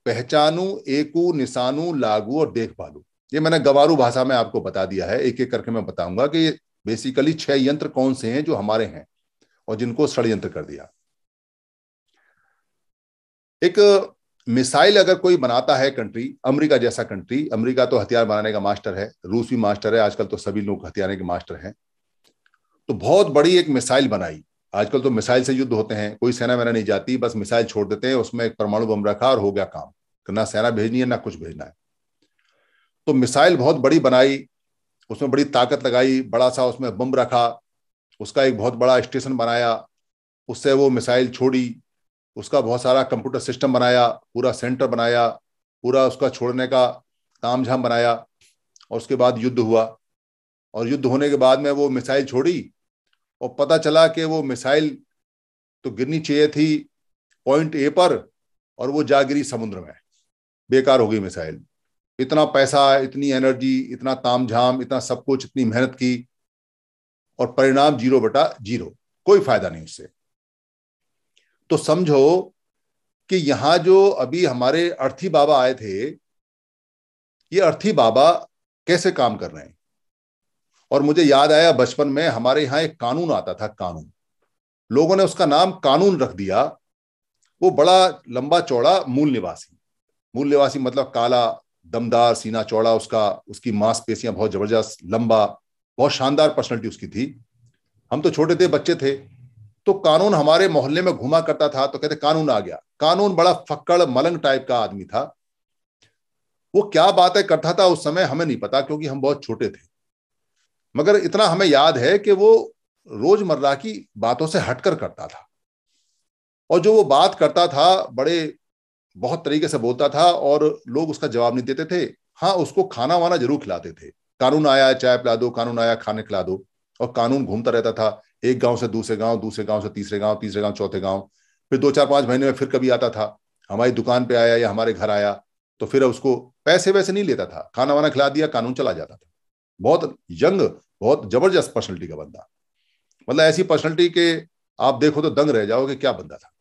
पहचानू, एकू, निशानू, लागू और देखभालू। ये मैंने गवारू भाषा में आपको बता दिया है एक एक करके मैं बताऊँगा कि बेसिकली छह यंत्र कौन से हैं जो हमारे हैं और जिनको षडयंत्र कर दिया। एक मिसाइल अगर कोई बनाता है कंट्री, अमेरिका जैसा कंट्री, अमेरिका तो हथियार बनाने का मास्टर है, रूस भी मास्टर है, आजकल तो सभी लोग हथियार के मास्टर हैं। तो बहुत बड़ी एक मिसाइल बनाई। आजकल तो मिसाइल से युद्ध होते हैं, कोई सेना मेना नहीं जाती, बस मिसाइल छोड़ देते हैं, उसमें एक परमाणु बम रखा और हो गया काम। ना सेना भेजनी है, ना कुछ भेजना है। तो मिसाइल बहुत बड़ी बनाई, उसमें बड़ी ताकत लगाई, बड़ा सा उसमें बम रखा, उसका एक बहुत बड़ा स्टेशन बनाया, उससे वो मिसाइल छोड़ी उसका बहुत सारा कंप्यूटर सिस्टम बनाया, पूरा सेंटर बनाया, पूरा उसका छोड़ने का ताम झाम बनाया और उसके बाद युद्ध हुआ। और युद्ध होने के बाद में वो मिसाइल छोड़ी और पता चला कि वो मिसाइल तो गिरनी चाहिए थी पॉइंट ए पर और वो जा गिरी समुद्र में। बेकार हो गई मिसाइल। इतना पैसा, इतनी एनर्जी इतना तामझाम, इतना सब कुछ, इतनी मेहनत की और परिणाम ज़ीरो बटा ज़ीरो। कोई फ़ायदा नहीं उससे। तो समझो कि यहाँ जो अभी हमारे अर्थी बाबा आए थे, ये अर्थी बाबा कैसे काम कर रहे हैं? और मुझे याद आया बचपन में हमारे यहाँ एक कानून आता था, कानून। लोगों ने उसका नाम कानून रख दिया। वो बड़ा लंबा चौड़ा मूल निवासी मूल निवासी मतलब काला, दमदार, सीना चौड़ा, उसका, उसकी मांसपेशियाँ बहुत ज़बरदस्त, लंबा, बहुत शानदार पर्सनैलिटी उसकी थी। हम तो छोटे थे, बच्चे थे। तो कानून हमारे मोहल्ले में घुमा करता था तो कहते कानून आ गया। कानून बड़ा फक्कड़, मलंग टाइप का आदमी था। वो क्या बातें करता था उस समय हमें नहीं पता, क्योंकि हम बहुत छोटे थे। मगर इतना हमें याद है कि वो रोज़मर्रा की बातों से हटकर करता था। और जो वो बात करता था, बड़े बहुत तरीके से बोलता था और लोग उसका जवाब नहीं देते थे। हाँ उसको खाना वाना ज़रूर खिलाते थे। कानून आया, चाय पिला दो, कानून आया, खाने खिला दो। और कानून घूमता रहता था। एक गाँव से दूसरे गाँव दूसरे गाँव से तीसरे गाँव तीसरे गाँव, चौथे गाँव। फिर दो चार पाँच महीने में फिर कभी आता था, हमारी दुकान पे आया या हमारे घर आया तो फिर उसको पैसे वैसे नहीं लेता था। खाना वाना खिला दिया, कानून चला जाता था। बहुत यंग, बहुत ज़बरदस्त पर्सनलिटी का बंदा। मतलब ऐसी पर्सनलिटी के आप देखो तो दंग रह जाओगे, क्या बंदा था।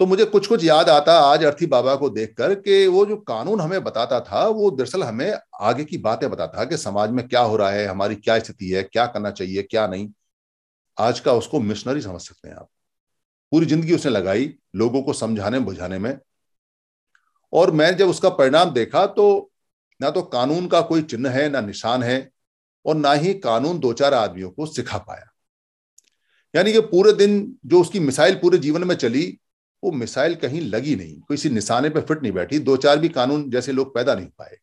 तो मुझे कुछ कुछ याद आता आज अर्थी बाबा को देखकर कि वो जो कानून हमें बताता था, वो दरअसल हमें आगे की बातें बताता था कि समाज में क्या हो रहा है, हमारी क्या स्थिति है, क्या करना चाहिए, क्या नहीं। आज का उसको मिशनरी समझ सकते हैं आप। पूरी ज़िंदगी उसने लगाई लोगों को समझाने, बुझाने में। और मैं जब उसका परिणाम देखा तो ना तो कानून का कोई चिन्ह है, ना निशान है, और ना ही कानून दो चार आदमियों को सिखा पाया। यानी कि पूरे दिन जो उसकी मिसाइल पूरे जीवन में चली वो मिसाइल कहीं लगी नहीं किसी निशाने पर फिट नहीं बैठी, दो चार भी कानून जैसे लोग पैदा नहीं पाए।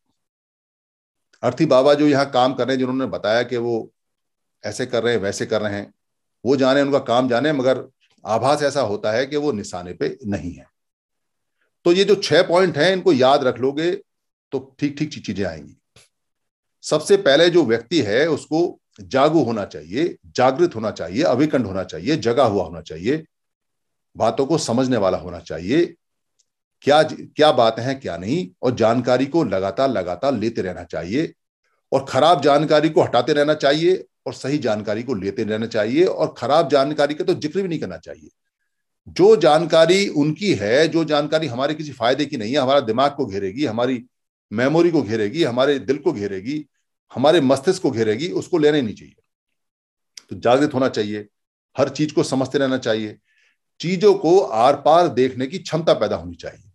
अर्थी बाबा जो यहाँ काम कर रहे हैं, जिन्होंने बताया कि वो ऐसे कर रहे हैं, वैसे कर रहे हैं, वो जाने, उनका काम जाने, मगर आभास ऐसा होता है कि वो निशाने पे नहीं है। तो ये जो छह पॉइंट हैं, इनको याद रख लोगे तो ठीक ठीक चीज़ें आएँगी। सबसे पहले जो व्यक्ति है, उसको जागू होना चाहिए, जागृत होना चाहिए, अभिकंड होना चाहिए, जगा हुआ होना चाहिए बातों को समझने वाला होना चाहिए। क्या क्या बातें हैं, क्या नहीं, और जानकारी को लगातार लगातार लेते रहना चाहिए, और खराब जानकारी को हटाते रहना चाहिए, और सही जानकारी को लेते रहना चाहिए, और खराब जानकारी का तो ज़िक्र भी नहीं करना चाहिए। जो जानकारी उनकी है, जो जानकारी हमारे किसी फ़ायदे की नहीं है, हमारा दिमाग को घेरेगी, हमारी मेमोरी को घेरेगी, हमारे दिल को घेरेगी, हमारे मस्तिष्क को घेरेगी, उसको लेना ही नहीं चाहिए। तो जागृत होना चाहिए, हर चीज़ को समझते रहना चाहिए चीज़ों को आर पार देखने की क्षमता पैदा होनी चाहिए।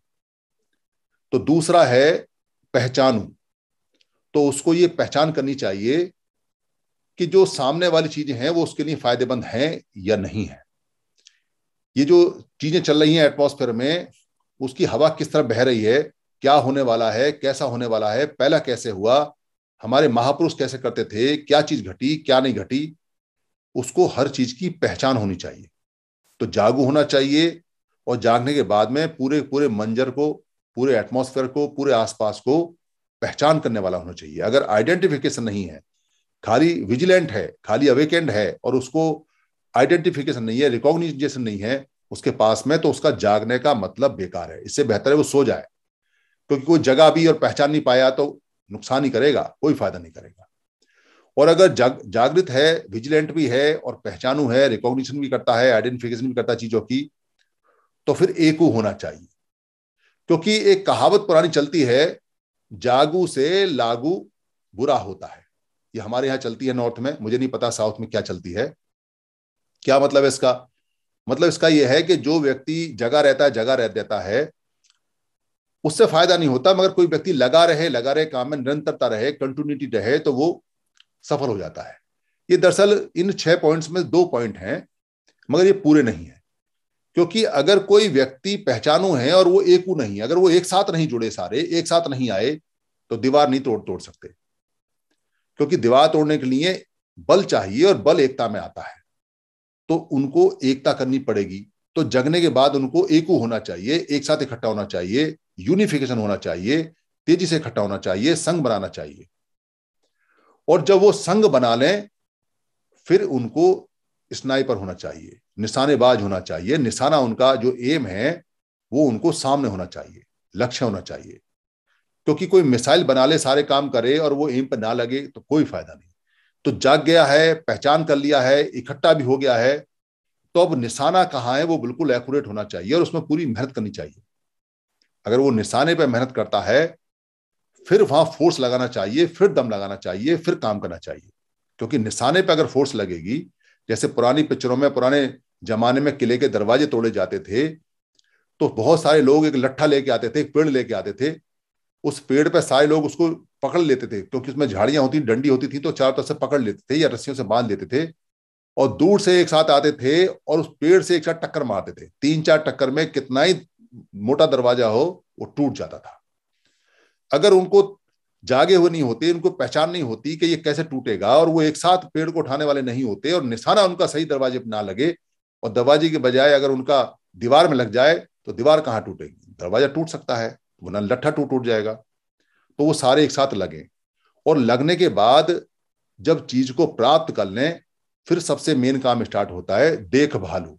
तो दूसरा है पहचानू। तो उसको ये पहचान करनी चाहिए कि जो सामने वाली चीज़ें हैं, वो उसके लिए फ़ायदेमंद हैं या नहीं है। ये जो चीज़ें चल रही हैं एटमॉस्फेयर में, उसकी हवा किस तरह बह रही है, क्या होने वाला है, कैसा होने वाला है, पहला कैसे हुआ, हमारे महापुरुष कैसे करते थे, क्या चीज़ घटी, क्या नहीं घटी, उसको हर चीज़ की पहचान होनी चाहिए। तो जागू होना चाहिए और जागने के बाद में पूरे पूरे मंजर को, पूरे एटमॉस्फेयर को, पूरे आसपास को पहचान करने वाला होना चाहिए। अगर आइडेंटिफिकेशन नहीं है, खाली विजिलेंट है, खाली अवेकेंड है और उसको आइडेंटिफिकेशन नहीं है रिकॉग्निजेशन नहीं है, उसके पास में तो उसका जागने का मतलब बेकार है। इससे बेहतर है वो सो जाए। क्योंकि कोई जगह भी और पहचान नहीं पाया तो नुकसान ही करेगा, कोई फ़ायदा नहीं करेगा। और अगर जाग, जागृत है विजिलेंट भी है और पहचानू है रिकॉग्निशन भी करता है आइडेंटिफिकेशन भी करता है चीज़ों की तो फिर एकू होना चाहिए। क्योंकि एक कहावत पुरानी चलती है जागू से लागू बुरा होता है। ये हमारे यहाँ चलती है नॉर्थ में मुझे नहीं पता साउथ में क्या चलती है। क्या मतलब है इसका? मतलब इसका यह है कि जो व्यक्ति जगा रहता है जगा रह देता है उससे फ़ायदा नहीं होता मगर कोई व्यक्ति लगा रहे लगा रहे काम में निरंतरता रहे कंटिन्यूटी रहे तो वो सफल हो जाता है। ये दरअसल इन छह पॉइंट्स में दो पॉइंट हैं, मगर ये पूरे नहीं है। क्योंकि अगर कोई व्यक्ति पहचानू है और वो एकू नहीं, अगर वो एक साथ नहीं जुड़े सारे, एक साथ नहीं आए तो दीवार नहीं तोड़ तोड़ सकते। क्योंकि दीवार तोड़ने के लिए बल चाहिए और बल एकता में आता है। तो उनको एकता करनी पड़ेगी। तो जगने के बाद उनको एकू होना चाहिए, एक साथ इकट्ठा होना चाहिए यूनिफिकेशन होना चाहिए, तेज़ी से इकट्ठा होना चाहिए संघ बनाना चाहिए। और जब वो संघ बना लें, फिर उनको स्नाइपर होना चाहिए, निशानेबाज होना चाहिए, निशाना उनका जो एम है, वो उनको सामने होना चाहिए, लक्ष्य होना चाहिए। क्योंकि तो कोई मिसाइल बना ले, सारे काम करे और वो एम पर ना लगे तो कोई फ़ायदा नहीं। तो जाग गया है, पहचान कर लिया है, इकट्ठा भी हो गया है तो अब निशाना कहाँ है, वो बिल्कुल एक्यूरेट होना चाहिए और उसमें पूरी मेहनत करनी चाहिए। अगर वो निशाने पर मेहनत करता है फिर वहाँ फोर्स लगाना चाहिए, फिर दम लगाना चाहिए, फिर काम करना चाहिए। क्योंकि निशाने पर अगर फोर्स लगेगी, जैसे पुरानी पिक्चरों में, पुराने जमाने में किले के दरवाजे तोड़े जाते थे तो बहुत सारे लोग एक लट्ठा लेके आते थे, एक पेड़ लेके आते थे। उस पेड़ पे सारे लोग उसको पकड़ लेते थे, क्योंकि उसमें झाड़ियाँ होती, डंडी होती थी तो चारों तरफ़ से पकड़ लेते थे या रस्सियों से बाँध लेते थे। और दूर से एक साथ आते थे और उस पेड़ से एक साथ टक्कर मारते थे। तीन चार टक्कर में कितना ही मोटा दरवाज़ा हो, वो टूट जाता था। अगर उनको जागे हुए नहीं होते, उनको पहचान नहीं होती कि ये कैसे टूटेगा और वो एक साथ पेड़ को उठाने वाले नहीं होते और निशाना उनका सही दरवाजे पर ना लगे और दरवाजे के बजाय अगर उनका दीवार में लग जाए तो दीवार कहाँ टूटेगी? दरवाज़ा टूट सकता है, वरना लट्ठा टूट टूट जाएगा। तो वो सारे एक साथ लगे और लगने के बाद जब चीज़ को प्राप्त कर लें, फिर सबसे मेन काम स्टार्ट होता है देखभालू,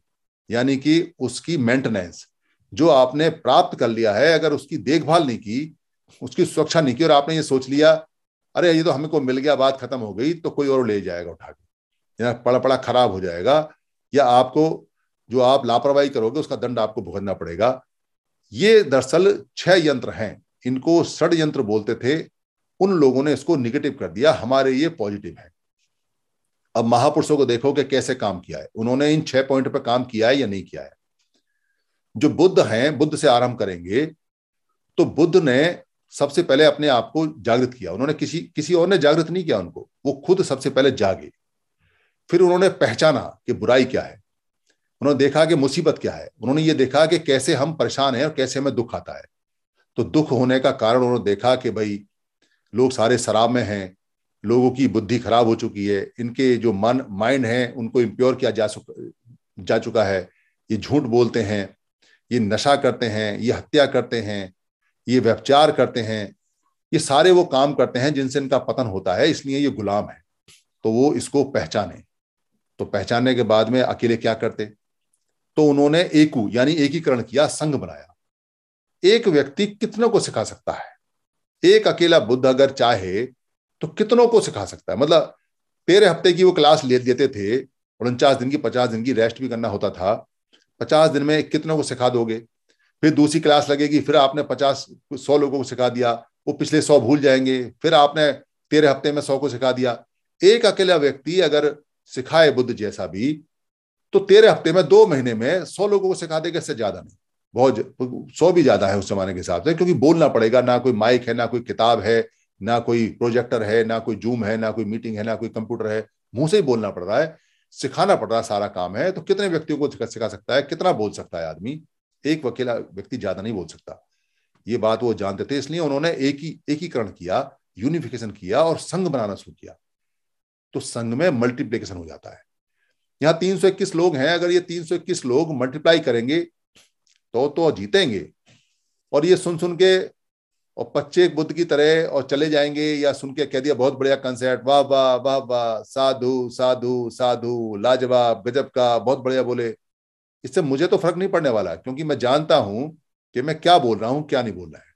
यानी कि उसकी मेंटेनेंस। जो आपने प्राप्त कर लिया है, अगर उसकी देखभाल नहीं की उसकी सुरक्षा नहीं की और आपने ये सोच लिया, अरे ये तो हमें को मिल गया, बात खत्म हो गई तो कोई और ले जाएगा उठा के। या पड़ा पड़ा खराब हो जाएगा, या आपको जो आप लापरवाही करोगे, उसका दंड आपको भुगतना पड़ेगा। ये दरअसल छह यंत्र हैं, इनको षड यंत्र बोलते थे, उन लोगों ने इसको निगेटिव कर दिया, हमारे ये पॉजिटिव है। अब महापुरुषों को देखो कि कैसे काम किया है। उन्होंने इन छह पॉइंट पर काम किया है या नहीं किया है? जो बुद्ध हैं, बुद्ध से आरंभ करेंगे तो बुद्ध ने सबसे पहले अपने आप को जागृत किया। उन्होंने किसी किसी और ने जागृत नहीं किया उनको। वो खुद सबसे पहले जागे। फिर उन्होंने पहचाना कि बुराई क्या है। उन्होंने देखा कि मुसीबत क्या है। उन्होंने ये देखा कि कैसे हम परेशान हैं और कैसे हमें दुख आता है। तो दुख होने का कारण उन्होंने देखा कि भाई, लोग सारे शराब में हैं। लोगों की बुद्धि खराब हो चुकी है। इनके जो मन, माइंड है, उनको इम्प्योर किया जा जा चुका है। ये झूठ बोलते हैं। ये नशा करते हैं। ये हत्या करते हैं। ये व्यवचार करते हैं, ये सारे वो काम करते हैं जिनसे इनका पतन होता है, इसलिए ये गुलाम है। तो वो इसको पहचाने। तो पहचानने के बाद में अकेले क्या करते? तो उन्होंने एकू, यानी एकीकरण किया, संघ बनाया। एक व्यक्ति कितनों को सिखा सकता है? एक अकेला बुद्ध अगर चाहे तो कितनों को सिखा सकता है? मतलब तेरह हफ़्ते की वो क्लास ले देते थे, उनचास दिन की, पचास दिन की, रेस्ट भी करना होता था। पचास दिन में कितनों को सिखा दोगे? फिर दूसरी क्लास लगेगी, फिर आपने पचास, सौ लोगों को सिखा दिया, वो पिछले सौ भूल जाएँगे, फिर आपने तेरह हफ़्ते में सौ को सिखा दिया। एक अकेला व्यक्ति अगर सिखाए बुद्ध जैसा भी तो तेरह हफ़्ते में, दो महीने में सौ लोगों को सिखा देगा, इससे ज़्यादा नहीं। बहुत सौ भी ज़्यादा है उस जमाने के हिसाब से, क्योंकि बोलना पड़ेगा, ना कोई माइक है, ना कोई किताब है, ना कोई प्रोजेक्टर है, ना कोई जूम है, ना कोई मीटिंग है, ना कोई कंप्यूटर है, मुँह से ही बोलना पड़ रहा है, सिखाना पड़ रहा है, सारा काम है तो कितने व्यक्तियों को सिखा सकता है, कितना बोल सकता है आदमी? एक वकीला व्यक्ति ज़्यादा नहीं बोल सकता। ये बात वो जानते थे, इसलिए उन्होंने एक ही, एकीकरण किया यूनिफिकेशन किया और संघ बनाना शुरू किया। तो संघ में मल्टीप्लीकेशन हो जाता है। यहाँ तीन सौ इक्कीस लोग हैं, अगर ये तीन सौ इक्कीस लोग मल्टीप्लाई करेंगे तो तो जीतेंगे। और ये सुन सुन के, और बच्चे बुद्ध की तरह, और चले जाएँगे, या सुन के कह दिया, बहुत बढ़िया कंसर्ट वाह वाह वाह वाह, साधु साधु साधु, लाजवाब, गजब का, बहुत बढ़िया बोले। इससे मुझे तो फ़र्क नहीं पड़ने वाला, क्योंकि मैं जानता हूँ कि मैं क्या बोल रहा हूँ, क्या नहीं बोल रहा है।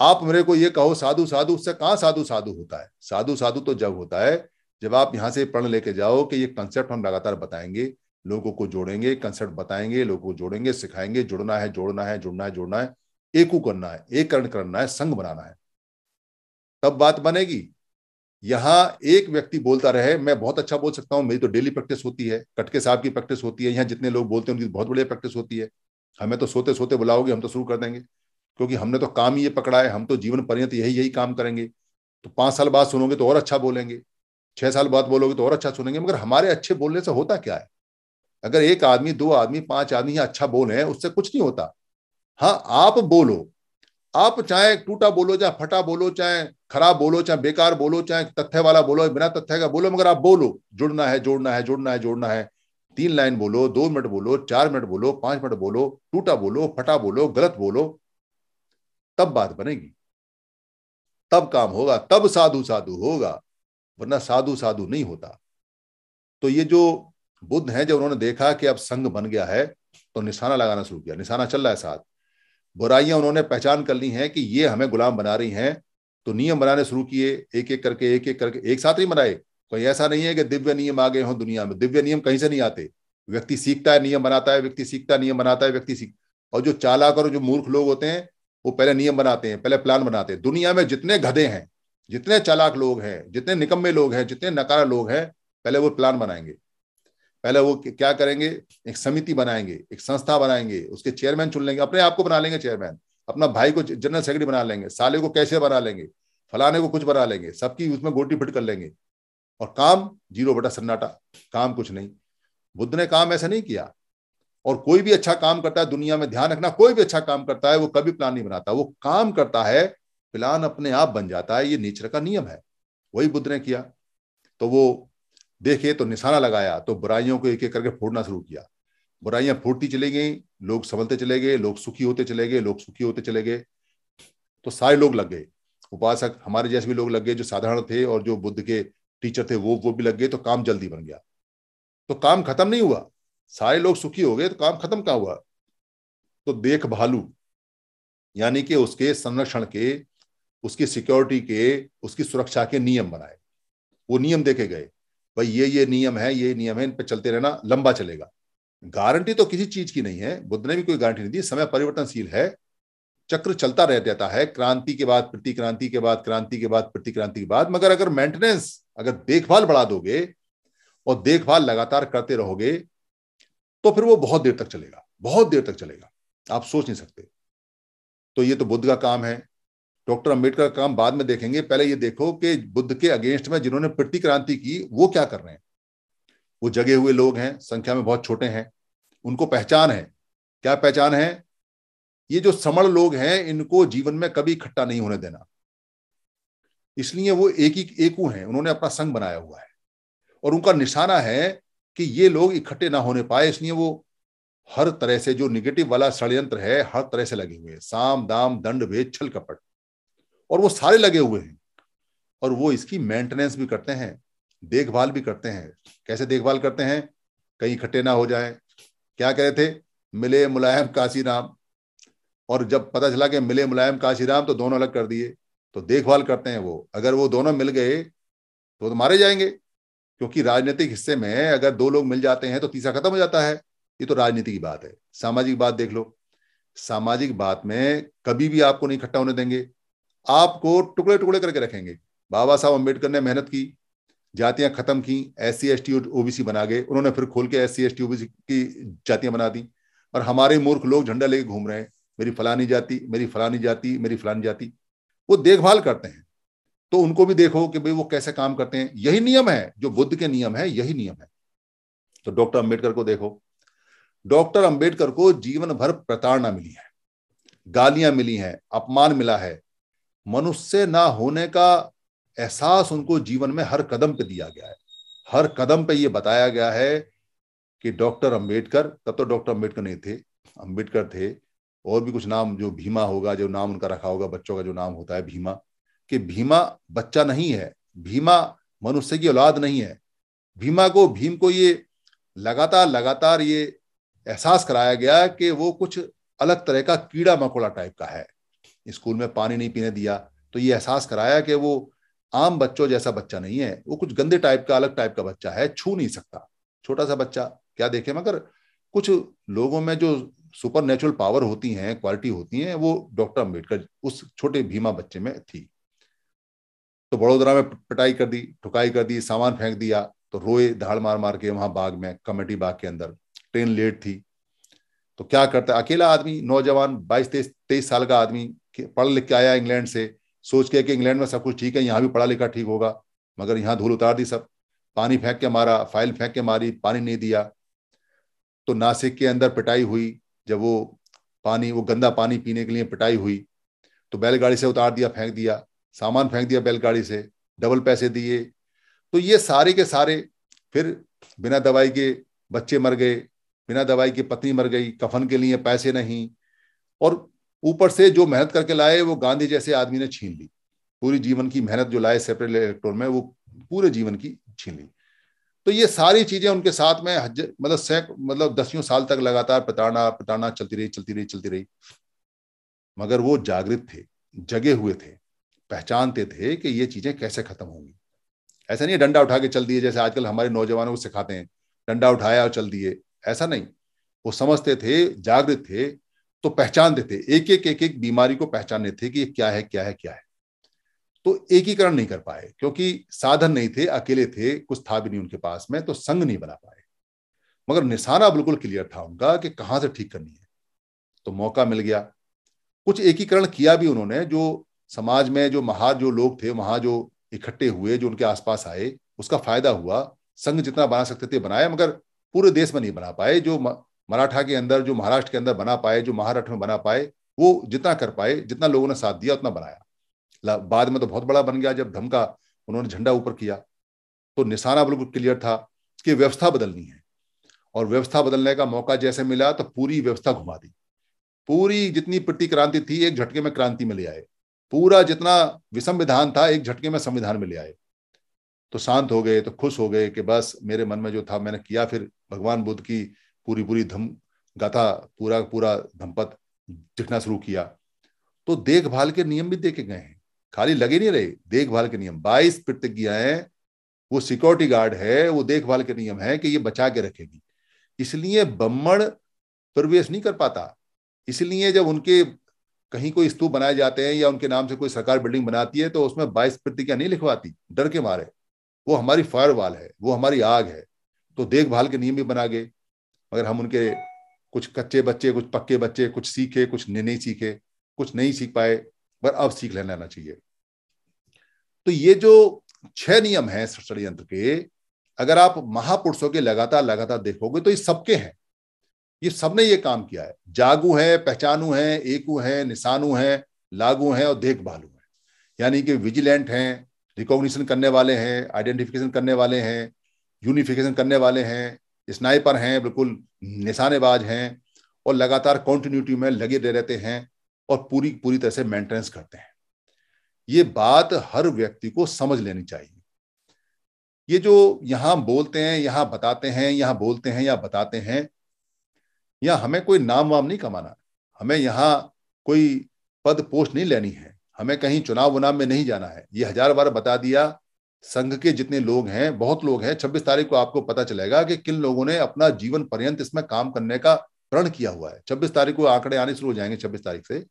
आप मेरे को ये कहो, साधु साधु, उससे कहाँ साधु साधु होता है? साधु साधु तो जब होता है, जब आप यहाँ से प्रण लेके जाओ कि ये कंसेप्ट हम लगातार बताएँगे, लोगों को जोड़ेंगे कंसेप्ट बताएँगे, लोगों को जोड़ेंगे, सिखाएँगे, जुड़ना है, जोड़ना है, जुड़ना है, जोड़ना है, एकू करना है एकरण करना है संघ बनाना है। तब बात बनेगी। यहाँ एक व्यक्ति बोलता रहे, मैं बहुत अच्छा बोल सकता हूँ, मेरी तो डेली प्रैक्टिस होती है, कटके साहब की प्रैक्टिस होती है, यहाँ जितने लोग बोलते हैं उनकी बहुत बढ़िया प्रैक्टिस होती है। हमें तो सोते सोते बुलाओगे, हम तो शुरू कर देंगे, क्योंकि हमने तो काम ही ये पकड़ा है, हम तो जीवन पर्यंत यही यही काम करेंगे। तो पाँच साल बाद सुनोगे तो और अच्छा बोलेंगे, छह साल बाद बोलोगे तो और अच्छा सुनेंगे, मगर हमारे अच्छे बोलने से होता क्या है? अगर एक आदमी, दो आदमी, पाँच आदमी अच्छा बोले उससे कुछ नहीं होता। हाँ आप बोलो आप चाहे टूटा बोलो चाहे फटा बोलो चाहे खराब बोलो चाहे बेकार बोलो चाहे तथ्य वाला बोलो, बिना तथ्य का बोलो, मगर आप बोलो, जुड़ना है, जोड़ना है जोड़ना है जोड़ना है। तीन लाइन बोलो, दो मिनट बोलो, चार मिनट बोलो, पाँच मिनट बोलो, टूटा बोलो, फटा बोलो, गलत बोलो, तब बात बनेगी। तब काम होगा, तब साधु साधु होगा, वरना साधु साधु नहीं होता। तो ये जो बुद्ध है जब उन्होंने देखा कि अब संघ बन गया है तो निशाना लगाना शुरू किया। निशाना चल रहा है साथ। बुराइयाँ उन्होंने पहचान कर ली हैं कि ये हमें गुलाम बना रही हैं। तो नियम बनाने शुरू किए एक एक करके एक एक करके, एक साथ ही बनाए। कोई ऐसा नहीं है कि दिव्य नियम आ गए हों दुनिया में। दिव्य नियम कहीं से नहीं आते। व्यक्ति सीखता है, नियम बनाता है, व्यक्ति सीखता है, नियम बनाता है, व्यक्ति सीख और जो चालाक और जो मूर्ख लोग होते हैं, वो पहले नियम बनाते हैं, पहले प्लान बनाते हैं। दुनिया में जितने गधे हैं, जितने चालाक लोग हैं, जितने निकम्मे लोग हैं, जितने नकारा लोग हैं, पहले वो प्लान बनाएँगे। पहले वो क्या करेंगे? एक समिति बनाएँगे, एक संस्था बनाएँगे, उसके चेयरमैन चुन लेंगे, अपने आप को बना लेंगे चेयरमैन अपना भाई को जनरल सेक्रेटरी बना लेंगे, साले को कैसे बना लेंगे, फलाने को कुछ बना लेंगे, सबकी उसमें गोटी फिट कर लेंगे। और काम ज़ीरो बटा सन्नाटा, काम कुछ नहीं। बुद्ध ने काम ऐसा नहीं किया। और कोई भी अच्छा काम करता है, दुनिया में ध्यान रखना, कोई भी अच्छा काम करता है, वो कभी प्लान नहीं बनाता। वो काम करता है प्लान अपने आप बन जाता है, ये नेचर का नियम है। वही बुद्ध ने किया। तो वो देखे तो निशाना लगाया तो बुराइयों को एक एक करके फोड़ना शुरू किया। बुराइयाँ फूटती चली गई, लोग संभलते चले गए, लोग सुखी होते चले गए, लोग सुखी होते चले गए। तो सारे लोग लग गए। उपासक हमारे जैसे भी लोग लग गए, जो साधारण थे और जो बुद्ध के टीचर थे, वो वो भी लग गए तो काम जल्दी बन गया। तो काम खत्म नहीं हुआ। सारे लोग सुखी हो गए तो काम खत्म कहाँ हुआ? तो देख भालू यानी कि उसके संरक्षण के, उसकी सिक्योरिटी के, उसकी सुरक्षा के नियम बनाए। वो नियम देखे गए। भाई, ये ये नियम है, ये नियम है, इन पर चलते रहना, लंबा चलेगा। गारंटी तो किसी चीज़ की नहीं है, बुद्ध ने भी कोई गारंटी नहीं दी, समय परिवर्तनशील है, चक्र चलता रह जाता है, क्रांति के बाद, प्रतिक्रांति के बाद, क्रांति के बाद, प्रतिक्रांति के बाद, मगर अगर मेंटेनेंस अगर देखभाल बढ़ा दोगे, और देखभाल लगातार करते रहोगे तो फिर वो बहुत देर तक चलेगा, बहुत देर तक चलेगा, आप सोच नहीं सकते। तो ये तो बुद्ध का काम है डॉक्टर अंबेडकर का काम बाद में देखेंगे। पहले ये देखो कि बुद्ध के अगेंस्ट में जिन्होंने प्रति क्रांति की, वो क्या कर रहे हैं? वो जगे हुए लोग हैं, संख्या में बहुत छोटे हैं, उनको पहचान है। क्या पहचान है? ये जो समण लोग हैं, इनको जीवन में कभी इकट्ठा नहीं होने देना। इसलिए वो एक ही, एकू हैं उन्होंने अपना संघ बनाया हुआ है। और उनका निशाना है कि ये लोग इकट्ठे ना होने पाए, इसलिए वो हर तरह से जो निगेटिव वाला षड्यंत्र है, हर तरह से लगे हुए साम, दाम, दंड, भेद, छल, कपट। और वो सारे लगे हुए हैं। और वो इसकी मेंटेनेंस भी करते हैं देखभाल भी करते हैं। कैसे देखभाल करते हैं? कहीं इकट्ठे ना हो जाए। क्या कह रहे थे? मिले मुलायम काशी राम। और जब पता चला कि मिले मुलायम काशी राम तो दोनों अलग कर दिए। तो देखभाल करते हैं वो। अगर वो दोनों मिल गए तो, तो मारे जाएँगे। क्योंकि राजनीतिक हिस्से में अगर दो लोग मिल जाते हैं तो तीसरा खत्म हो जाता है। ये तो राजनीति की बात है। सामाजिक बात देख लो। सामाजिक बात में कभी भी आपको नहीं इकट्ठा होने देंगे। आपको टुकड़े टुकड़े करके रखेंगे। बाबा साहब अंबेडकर ने मेहनत की, जातियाँ खत्म की S C S T OBC बना गए। उन्होंने फिर खोल के S C S T OBC की जातियाँ बना दी। और हमारे मूर्ख लोग झंडा लेके घूम रहे हैं। मेरी फलानी जाति, मेरी फलानी जाति, मेरी फलानी जाति। वो देखभाल करते हैं। तो उनको भी देखो कि भाई वो कैसे काम करते हैं। यही नियम है, जो बुद्ध के नियम है, यही नियम है। तो डॉक्टर अंबेडकर को देखो। डॉक्टर अंबेडकर को जीवन भर प्रताड़ना मिली है। गालियाँ मिली हैं, अपमान मिला है। मनुष्य ना होने का एहसास उनको जीवन में हर कदम पे दिया गया है। हर कदम पे ये बताया गया है कि डॉक्टर अंबेडकर, तब तो डॉक्टर अंबेडकर नहीं थे, अंबेडकर थे, और भी कुछ नाम, जो भीमा होगा, जो नाम उनका रखा होगा, बच्चों का जो नाम होता है भीमा, कि भीमा बच्चा नहीं है, भीमा मनुष्य की औलाद नहीं है। भीमा को, भीम को ये लगातार लगातार ये एहसास कराया गया कि वो कुछ अलग तरह का कीड़ा मकोड़ा टाइप का है। स्कूल में पानी नहीं पीने दिया तो ये एहसास कराया कि वो आम बच्चों जैसा बच्चा नहीं है। वो कुछ गंदे टाइप का, अलग टाइप का बच्चा है, छू नहीं सकता। छोटा सा बच्चा, क्या देखे? मगर कुछ लोगों में जो सुपर नेचुरल पावर होती हैं क्वालिटी होती हैं, वो डॉक्टर अंबेडकर उस छोटे भीमा बच्चे में थी। तो बड़ोदरा में पिटाई कर दी, ठुकाई कर दी, सामान फेंक दिया तो रोए, धाड़ मार मार के वहाँ बाग में, कमेटी बाग के अंदर। ट्रेन लेट थी। तो क्या करता है अकेला आदमी, नौजवान, बाईस, तेईस तेईस साल का आदमी पढ़ लिख के आया इंग्लैंड से, सोच के कि इंग्लैंड में सब कुछ ठीक है, यहाँ भी पढ़ा लिखा ठीक होगा, मगर यहाँ धूल उतार दी सब, पानी फेंक के मारा, फ़ाइल फेंक के मारी, पानी नहीं दिया। तो नासिक के अंदर पिटाई हुई, जब वो पानी, वो गंदा पानी पीने के लिए पिटाई हुई तो बैलगाड़ी से उतार दिया, फेंक दिया, सामान फेंक दिया बैलगाड़ी से, डबल पैसे दिए। तो ये सारे के सारे, फिर बिना दवाई के बच्चे मर गए, बिना दवाई की पत्नी मर गई, कफन के लिए पैसे नहीं, और ऊपर से जो मेहनत करके लाए, वो गांधी जैसे आदमी ने छीन ली। पूरी जीवन की मेहनत जो लाए सेपरेट इलेक्ट्रोन में, वो पूरे जीवन की छीन ली। तो ये सारी चीज़ें उनके साथ में मतलब सैक मतलब दसियों साल तक लगातार प्रताड़ना प्रताड़ना चलती रही चलती रही चलती रही। मगर वो जागृत थे, जगे हुए थे, पहचानते थे कि ये चीज़ें कैसे खत्म होंगी। ऐसा नहीं डंडा उठा के चल दिए, जैसे आजकल हमारे नौजवानों को सिखाते हैं, डंडा उठाया और चल दिए। ऐसा नहीं। वो समझते थे, जागृत थे तो पहचानते थे एक एक एक एक बीमारी को पहचानते थे कि क्या है क्या है क्या है। तो एकीकरण नहीं कर पाए, क्योंकि साधन नहीं थे, अकेले थे, कुछ था भी नहीं उनके पास में तो संग नहीं बना पाए। मगर निशाना बिल्कुल क्लियर था उनका कि कहाँ से ठीक करनी है। तो मौका मिल गया। कुछ एकीकरण किया भी उन्होंने, जो समाज में जो महार जो लोग थे, वहाँ जो इकट्ठे हुए, जो उनके आसपास आए, उसका फ़ायदा हुआ। संघ जितना बना सकते थे बनाया मगर पूरे देश में नहीं बना पाए, जो मराठा के अंदर, जो महाराष्ट्र के अंदर बना पाए, जो महाराष्ट्र में बना पाए, वो जितना कर पाए, जितना लोगों ने साथ दिया, उतना बनाया। बाद में तो बहुत बड़ा बन गया, जब धमका उन्होंने झंडा ऊपर किया तो निशाना बिल्कुल क्लियर था कि व्यवस्था बदलनी है। और व्यवस्था बदलने का मौका जैसे मिला तो पूरी व्यवस्था घुमा दी। पूरी जितनी प्रति क्रांति थी, एक झटके में क्रांति में ले आए। पूरा जितना विषम विधान था, एक झटके में संविधान में ले आए। तो शांत हो गए तो खुश हो गए कि बस मेरे मन में जो था, मैंने किया, फिर भगवान बुद्ध की पूरी पूरी धम गाथा पूरा पूरा धमपत दिखना शुरू किया। तो देखभाल के नियम भी देखे गए हैं। खाली लगे नहीं रहे, देखभाल के नियम। बाईस प्रतिज्ञाएँ वो सिक्योरिटी गार्ड है, वो देखभाल के नियम है कि ये बचा के रखेगी। इसलिए बम्मड़ प्रवेश नहीं कर पाता। इसलिए जब उनके कहीं कोई स्तूप बनाए जाते हैं या उनके नाम से कोई सरकार बिल्डिंग बनाती है तो उसमें बाईस प्रतिज्ञा नहीं लिखवाती। डर के मारे। वो हमारी फायर है, वो हमारी आग है। तो देखभाल के नियम भी बना गए। मगर हम उनके कुछ कच्चे बच्चे, कुछ पक्के बच्चे, कुछ सीखे, कुछ नहीं सीखे, कुछ नहीं सीख पाए, पर अब सीख लेना आना चाहिए। तो ये जो छह नियम है षडयंत्र के, अगर आप महापुरुषों के लगातार लगातार देखोगे तो ये सबके हैं। ये सबने ये काम किया है। जागू है, पहचानू है, एकू है, निशानू है, लागू है और देखभालू है। यानी कि विजिलेंट हैं, रिकॉग्निशन करने वाले हैं, आइडेंटिफिकेशन करने वाले हैं, यूनिफिकेशन करने वाले हैं स्नाइपर हैं, बिल्कुल निशानेबाज हैं और लगातार कॉन्टिन्यूटी में लगे रहते हैं और पूरी पूरी तरह से मेंटेनेंस करते हैं। ये बात हर व्यक्ति को समझ लेनी चाहिए। ये जो यहाँ बोलते हैं, यहाँ बताते हैं, यहाँ बोलते हैं या बताते हैं या हमें कोई नाम वाम नहीं कमाना। हमें यहाँ कोई पद पोस्ट नहीं लेनी है। हमें कहीं चुनाव उनाव में नहीं जाना है। ये हज़ार बार बता दिया संघ के जितने लोग हैं, बहुत लोग हैं, छब्बीस तारीख को आपको पता चलेगा कि किन लोगों ने अपना जीवन पर्यंत इसमें काम करने का प्रण किया हुआ है। छब्बीस तारीख को आंकड़े आने शुरू हो जाएँगे छब्बीस तारीख से,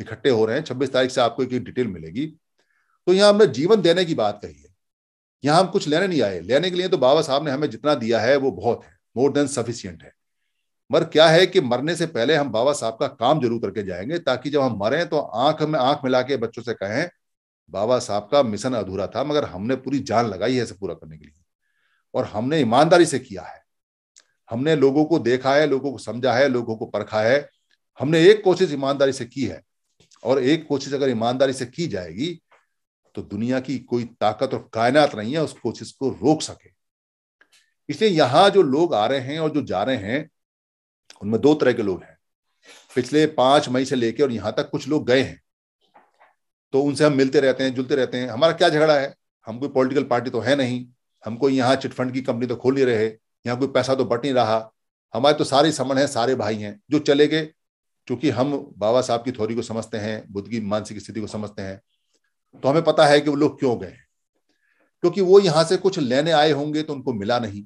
इकट्ठे हो रहे हैं, छब्बीस तारीख से आपको एक डिटेल मिलेगी। तो यहाँ हमने जीवन देने की बात कही है। यहाँ हम कुछ लेने नहीं आए। लेने के लिए तो बाबा साहब ने हमें जितना दिया है, वो बहुत है मोर देन सफिशियंट है। मगर क्या है कि मरने से पहले हम बाबा साहब का काम ज़रूर करके जाएँगे, ताकि जब हम मरें तो आँख में, आँख मिला के बच्चों से कहें बाबा साहब का मिशन अधूरा था, मगर हमने पूरी जान लगाई है इसे पूरा करने के लिए। और हमने ईमानदारी से किया है। हमने लोगों को देखा है, लोगों को समझा है, लोगों को परखा है। हमने एक कोशिश ईमानदारी से की है। और एक कोशिश अगर ईमानदारी से की जाएगी तो दुनिया की कोई ताकत और कायनात नहीं है, उस कोशिश को रोक सके। इसलिए यहाँ जो लोग आ रहे हैं और जो जा रहे हैं, उनमें दो तरह के लोग हैं। पिछले पाँच मई से लेकर और यहाँ तक कुछ लोग गए हैं। तो उनसे हम मिलते रहते हैं, जुलते रहते हैं। हमारा क्या झगड़ा है? हम कोई पॉलिटिकल पार्टी तो है नहीं। हम कोई यहाँ चिटफंड की कंपनी तो खोल नहीं रहे। यहाँ कोई पैसा तो बट नहीं रहा। हमारे तो सारे समण हैं, सारे भाई हैं, जो चले गए क्योंकि हम बाबा साहब की थोड़ी को समझते हैं, बुद्ध की मानसिक स्थिति को समझते हैं। तो हमें पता है कि वो लोग क्यों गए? क्योंकि वो यहाँ से कुछ लेने आए होंगे तो उनको मिला नहीं।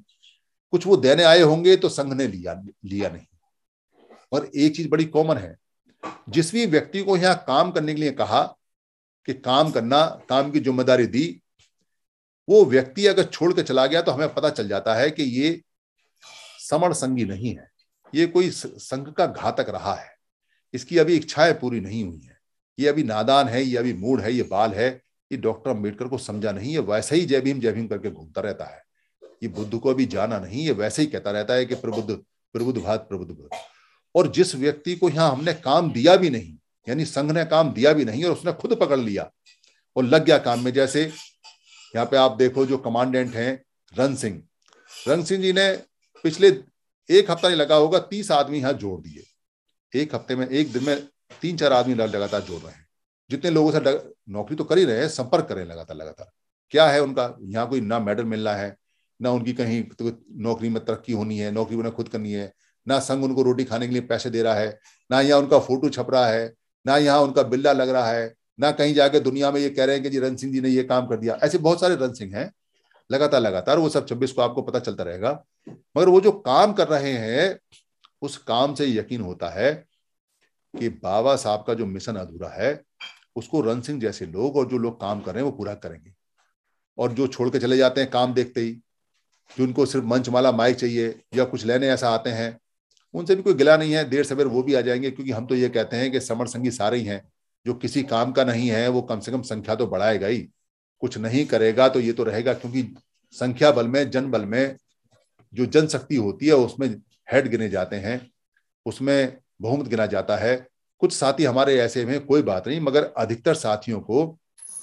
कुछ वो देने आए होंगे तो संघ ने लिया लिया नहीं। और एक चीज़ बड़ी कॉमन है। जिस भी व्यक्ति को यहाँ काम करने के लिए कहा कि काम करना, काम की ज़िम्मेदारी दी, वो व्यक्ति अगर छोड़ के चला गया तो हमें पता चल जाता है कि ये समण संगी नहीं है। ये कोई संघ का घातक रहा है। इसकी अभी इच्छाएँ पूरी नहीं हुई है। ये अभी नादान है, ये अभी मूड है, ये बाल है। ये डॉक्टर अंबेडकर को समझा नहीं है, वैसे ही जय भीम जय भीम करके घूमता रहता है। ये बुद्ध को अभी जाना नहीं है, वैसे ही कहता रहता है कि प्रबुद्ध प्रबुद्ध भात, प्रबुद्ध और जिस व्यक्ति को यहाँ हमने काम दिया भी नहीं यानी संघ ने काम दिया भी नहीं और उसने खुद पकड़ लिया। और लग गया काम में जैसे, यहाँ पे आप देखो जो कमांडेंट हैं रन सिंह। रन सिंह जी ने पिछले एक हफ़्ता नहीं लगा होगा, तीस आदमी यहाँ जोड़ दिए। एक हफ़्ते में, एक दिन में तीन चार आदमी लगातार जोड़ रहे हैं। जितने लोगों से नौकरी तो कर ही रहे हैं, संपर्क कर लगातार लगातार। क्या है उनका? यहाँ कोई ना मेडल मिलना है, ना उनकी कहीं तो नौकरी में तरक्की होनी है, नौकरी उन्हें खुद करनी है, ना संघ उनको रोटी खाने के लिए पैसे दे रहा है, ना यहाँ उनका फ़ोटो छप रहा है। ना यहाँ उनका बिल्ला लग रहा है, ना कहीं जाके दुनिया में ये कह रहे हैं कि जी रण सिंह जी ने ये काम कर दिया। ऐसे बहुत सारे रण सिंह हैं, लगातार लगातार वो सब छब्बीस को आपको पता चलता रहेगा। मगर वो जो काम कर रहे हैं, उस काम से यकीन होता है कि बाबा साहब का जो मिशन अधूरा है, उसको रण सिंह जैसे लोग और जो लोग काम कर रहे हैं, वो पूरा करेंगे। और जो छोड़ के चले जाते हैं काम देखते ही जो उनको सिर्फ़ मंच माला माइक चाहिए या कुछ लेने ऐसा आते हैं उनसे भी कोई गिला नहीं है, देर सवेर वो भी आ जाएँगे, क्योंकि हम तो ये कहते हैं कि समर संगी सारे ही हैं, जो किसी काम का नहीं है, वो कम से कम संख्या तो बढ़ाएगा ही। कुछ नहीं करेगा तो ये तो रहेगा, क्योंकि संख्या बल में, जन बल में जो जनशक्ति होती है, उसमें हेड गिने जाते हैं, उसमें बहुमत गिना जाता है। कुछ साथी हमारे ऐसे में कोई बात नहीं, मगर अधिकतर साथियों को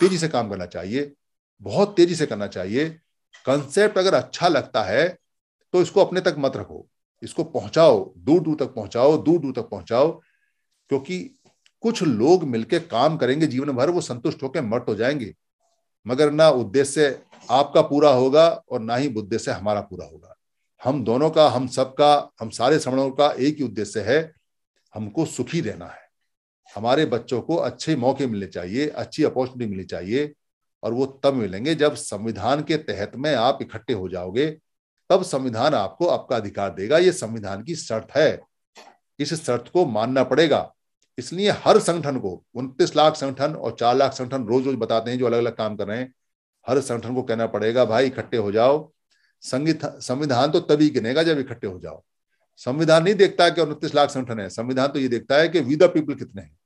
तेज़ी से काम करना चाहिए, बहुत तेज़ी से करना चाहिए। कंसेप्ट अगर अच्छा लगता है तो इसको अपने तक मत रखो। इसको पहुंचाओ, दूर दूर तक पहुंचाओ, दूर दूर तक पहुंचाओ, क्योंकि कुछ लोग मिलकर काम करेंगे जीवन भर, वो संतुष्ट होकर मर हो जाएँगे। मगर ना उद्देश्य आपका पूरा होगा और ना ही उद्देश्य हमारा पूरा होगा। हम दोनों का, हम सबका हम सारे श्रवणों का एक ही उद्देश्य है, हमको सुखी रहना है। हमारे बच्चों को अच्छे मौके मिलने चाहिए, अच्छी अपॉर्चुनिटी मिलनी चाहिए, और वो तब मिलेंगे जब संविधान के तहत में आप इकट्ठे हो जाओगे तब संविधान आपको आपका अधिकार देगा। ये संविधान की शर्त है। इस शर्त को मानना पड़ेगा। इसलिए हर संगठन को उनतीस लाख संगठन और चार लाख संगठन रोज रोज बताते हैं जो अलग अलग काम कर रहे हैं। हर संगठन को कहना पड़ेगा, भाई, इकट्ठे हो जाओ। संविधान तो तभी गिनेगा जब इकट्ठे हो जाओ। संविधान नहीं देखता कि उनतीस लाख संगठन है। संविधान तो ये देखता है कि वी पीपल कितने हैं।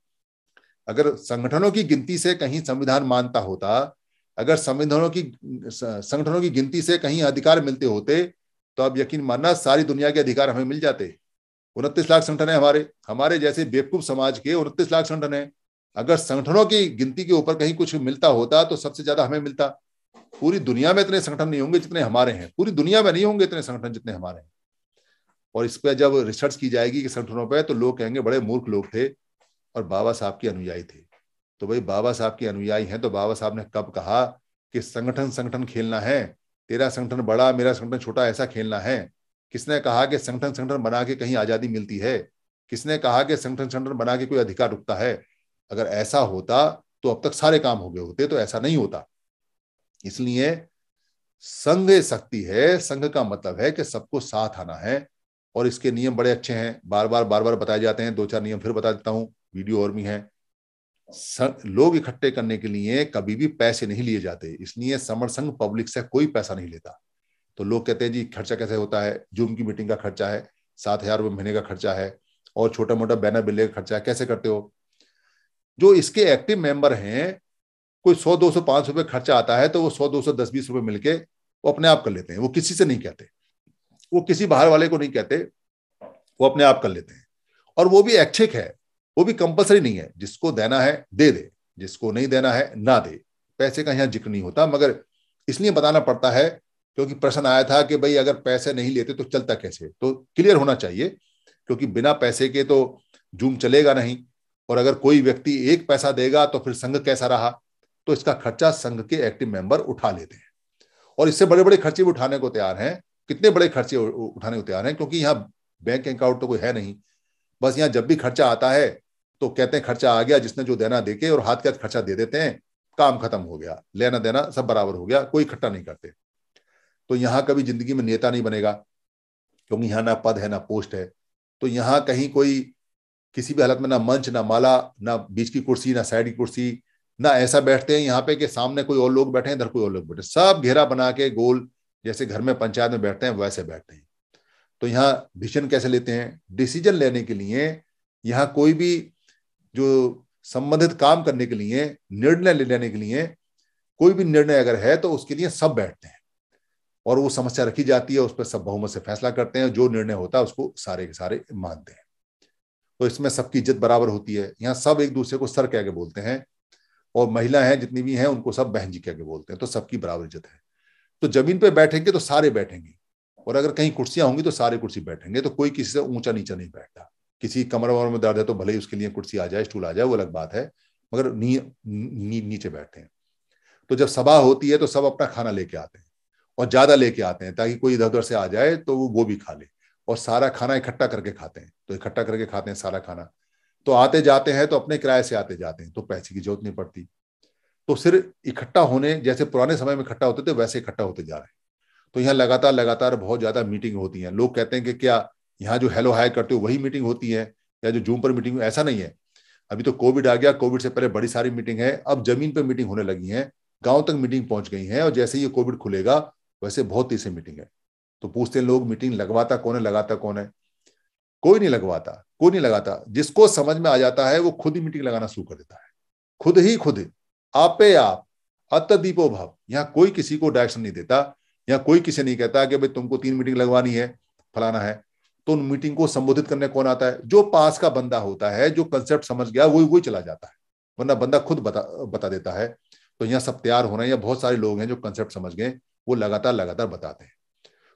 अगर संगठनों की गिनती से कहीं संविधान मानता होता अगर संविधानों की संगठनों की गिनती से कहीं अधिकार मिलते होते तो अब यकीन मानना सारी दुनिया के अधिकार हमें मिल जाते। उनतीस लाख संगठन है हमारे। हमारे जैसे बेवकूफ़ समाज के उनतीस लाख संगठन है। अगर संगठनों की गिनती के ऊपर कहीं कुछ मिलता होता तो सबसे ज़्यादा हमें मिलता। पूरी दुनिया में इतने संगठन नहीं होंगे जितने हमारे हैं। पूरी दुनिया में नहीं होंगे इतने संगठन जितने हमारे हैं। और इस पर जब रिसर्च की जाएगी कि संगठनों पर तो लोग कहेंगे बड़े मूर्ख लोग थे और बाबा साहब के अनुयायी थे। तो भाई बाबा साहब के अनुयायी हैं तो बाबा साहब ने कब कहा कि संगठन संगठन खेलना है, तेरा संगठन बड़ा, मेरा संगठन छोटा, ऐसा खेलना है। किसने कहा कि संगठन संगठन बना के कहीं आज़ादी मिलती है? किसने कहा कि संगठन संगठन बना के कोई अधिकार रुकता है? अगर ऐसा होता तो अब तक सारे काम हो गए होते तो ऐसा नहीं होता। इसलिए संघ शक्ति है, संघ का मतलब है कि सबको साथ आना है, और इसके नियम बड़े अच्छे हैं। बार बार बार बार बताए जाते हैं, दो चार नियम फिर बता देता हूँ, वीडियो और भी है। लोग इकट्ठे करने के लिए कभी भी पैसे नहीं लिए जाते, इसलिए समर संघ पब्लिक से कोई पैसा नहीं लेता। तो लोग कहते हैं, जी, खर्चा कैसे होता है? जूम की मीटिंग का खर्चा है, सात हज़ार रुपये महीने का खर्चा है, और छोटा मोटा बैनर बिल्ले का खर्चा है, कैसे करते हो? जो इसके एक्टिव मेंबर हैं, कोई सौ, दो सौ, पाँच रुपए खर्चा आता है तो वो सौ, दो सौ, दस, बीस रुपए मिलके वो अपने आप कर लेते हैं। वो किसी से नहीं कहते। वो किसी बाहर वाले को नहीं कहते, वो अपने आप कर लेते हैं। और वो भी ऐच्छिक है। वो भी कंपलसरी नहीं है। जिसको देना है, दे दे। जिसको नहीं देना है, ना दे। पैसे का यहाँ ज़िक्र नहीं होता, मगर इसलिए बताना पड़ता है, क्योंकि प्रश्न आया था कि भाई अगर पैसे नहीं लेते तो चलता कैसे? तो क्लियर होना चाहिए, क्योंकि बिना पैसे के तो जूम चलेगा नहीं। और अगर कोई व्यक्ति एक पैसा देगा तो फिर संघ कैसा रहा? तो इसका खर्चा संघ के एक्टिव मेंबर उठा लेते हैं। और इससे बड़े बड़े खर्चे भी उठाने को तैयार हैं। कितने बड़े खर्चे उठाने को तैयार हैं? क्योंकि यहाँ बैंक अकाउंट तो कोई है नहीं। बस यहाँ जब भी खर्चा आता है तो कहते हैं खर्चा आ गया, जिसने जो देना देके और हाथ के हाथ खर्चा दे देते हैं, काम खत्म हो गया, लेना देना सब बराबर हो गया, कोई इकट्ठा नहीं करते। तो यहाँ कभी ज़िंदगी में नेता नहीं बनेगा, क्योंकि यहाँ ना पद है, ना पोस्ट है। तो यहाँ कहीं कोई किसी भी हालत में ना मंच, ना माला, ना बीच की कुर्सी, ना साइड की कुर्सी, ना ऐसा बैठते हैं यहाँ पे कि सामने कोई और लोग बैठे हैं, इधर कोई और लोग बैठे सब घेरा बना के गोल, जैसे घर में पंचायत में बैठते हैं, वैसे बैठते हैं। तो यहाँ डिसीज़न कैसे लेते हैं? डिसीज़न लेने के लिए यहाँ कोई भी जो संबंधित काम करने के लिए, निर्णय ले लेने के लिए कोई भी निर्णय अगर है तो उसके लिए सब बैठते हैं। और वो समस्या रखी जाती है, उस पर सब बहुमत से फैसला करते हैं, जो निर्णय होता है उसको सारे के सारे मानते हैं। तो इसमें सबकी इज़्ज़त बराबर होती है। यहाँ सब एक दूसरे को सर कह के बोलते हैं और महिला हैं, जितनी भी हैं, उनको सब बहन जी कह के बोलते हैं तो सबकी बराबर इज़्ज़त है। तो ज़मीन पे बैठेंगे तो सारे बैठेंगे। और अगर कहीं कुर्सियाँ होंगी तो सारे कुर्सी बैठेंगे तो कोई किसी से ऊँचा नीचा नहीं बैठता। किसी कमर वमर में दर्द है तो भले ही उसके लिए कुर्सी आ जाए स्टूल आ जाए वो अलग बात है मगर नी, नी, नीचे बैठते हैं। तो जब सभा होती है तो सब अपना खाना लेके आते हैं और ज़्यादा लेके आते हैं ताकि कोई इधर उधर से आ जाए तो वो वो भी खा ले और सारा खाना इकट्ठा करके खाते हैं। तो इकट्ठा करके खाते हैं सारा खाना। तो आते जाते हैं तो अपने किराए से आते जाते हैं तो पैसे की ज़रूरत नहीं पड़ती। तो सिर्फ़ इकट्ठा होने जैसे पुराने समय में इकट्ठा होते थे वैसे इकट्ठा होते जा रहे हैं। तो यहाँ लगातार लगातार बहुत ज़्यादा मीटिंग होती है। लोग कहते हैं कि क्या यहाँ जो हेलो हाई करते हो, वही मीटिंग होती है या जो जूम पर मीटिंग ऐसा नहीं है। अभी तो कोविड आ गया, कोविड से पहले बड़ी सारी मीटिंग है, अब ज़मीन पर मीटिंग होने लगी है, गाँव तक मीटिंग पहुँच गई है और जैसे ये कोविड खुलेगा, वैसे बहुत तेज़ी से मीटिंग है। तो पूछते हैं लोग, मीटिंग लगवाता कौन है, लगाता कौन है? कोई नहीं लगवाता, कोई नहीं लगाता। जिसको समझ में आ जाता है, वो खुद ही मीटिंग लगाना शुरू कर देता है। खुद ही, खुद। आपे आप अतदीपो भाव। यहाँ कोई किसी को डायरेक्शन नहीं देता। यहाँ कोई किसी नहीं कहता कि भाई तुमको तीन मीटिंग लगवानी है, फलाना है तो उन मीटिंग को संबोधित करने कौन आता है? जो पास का बंदा होता है, जो कंसेप्ट समझ गया, वही वही चला जाता है। वरना बंदा खुद बता बता देता है। तो यहाँ सब तैयार हो रहे हैं, या बहुत सारे लोग हैं जो कंसेप्ट समझ गए, वो लगातार लगातार बताते हैं।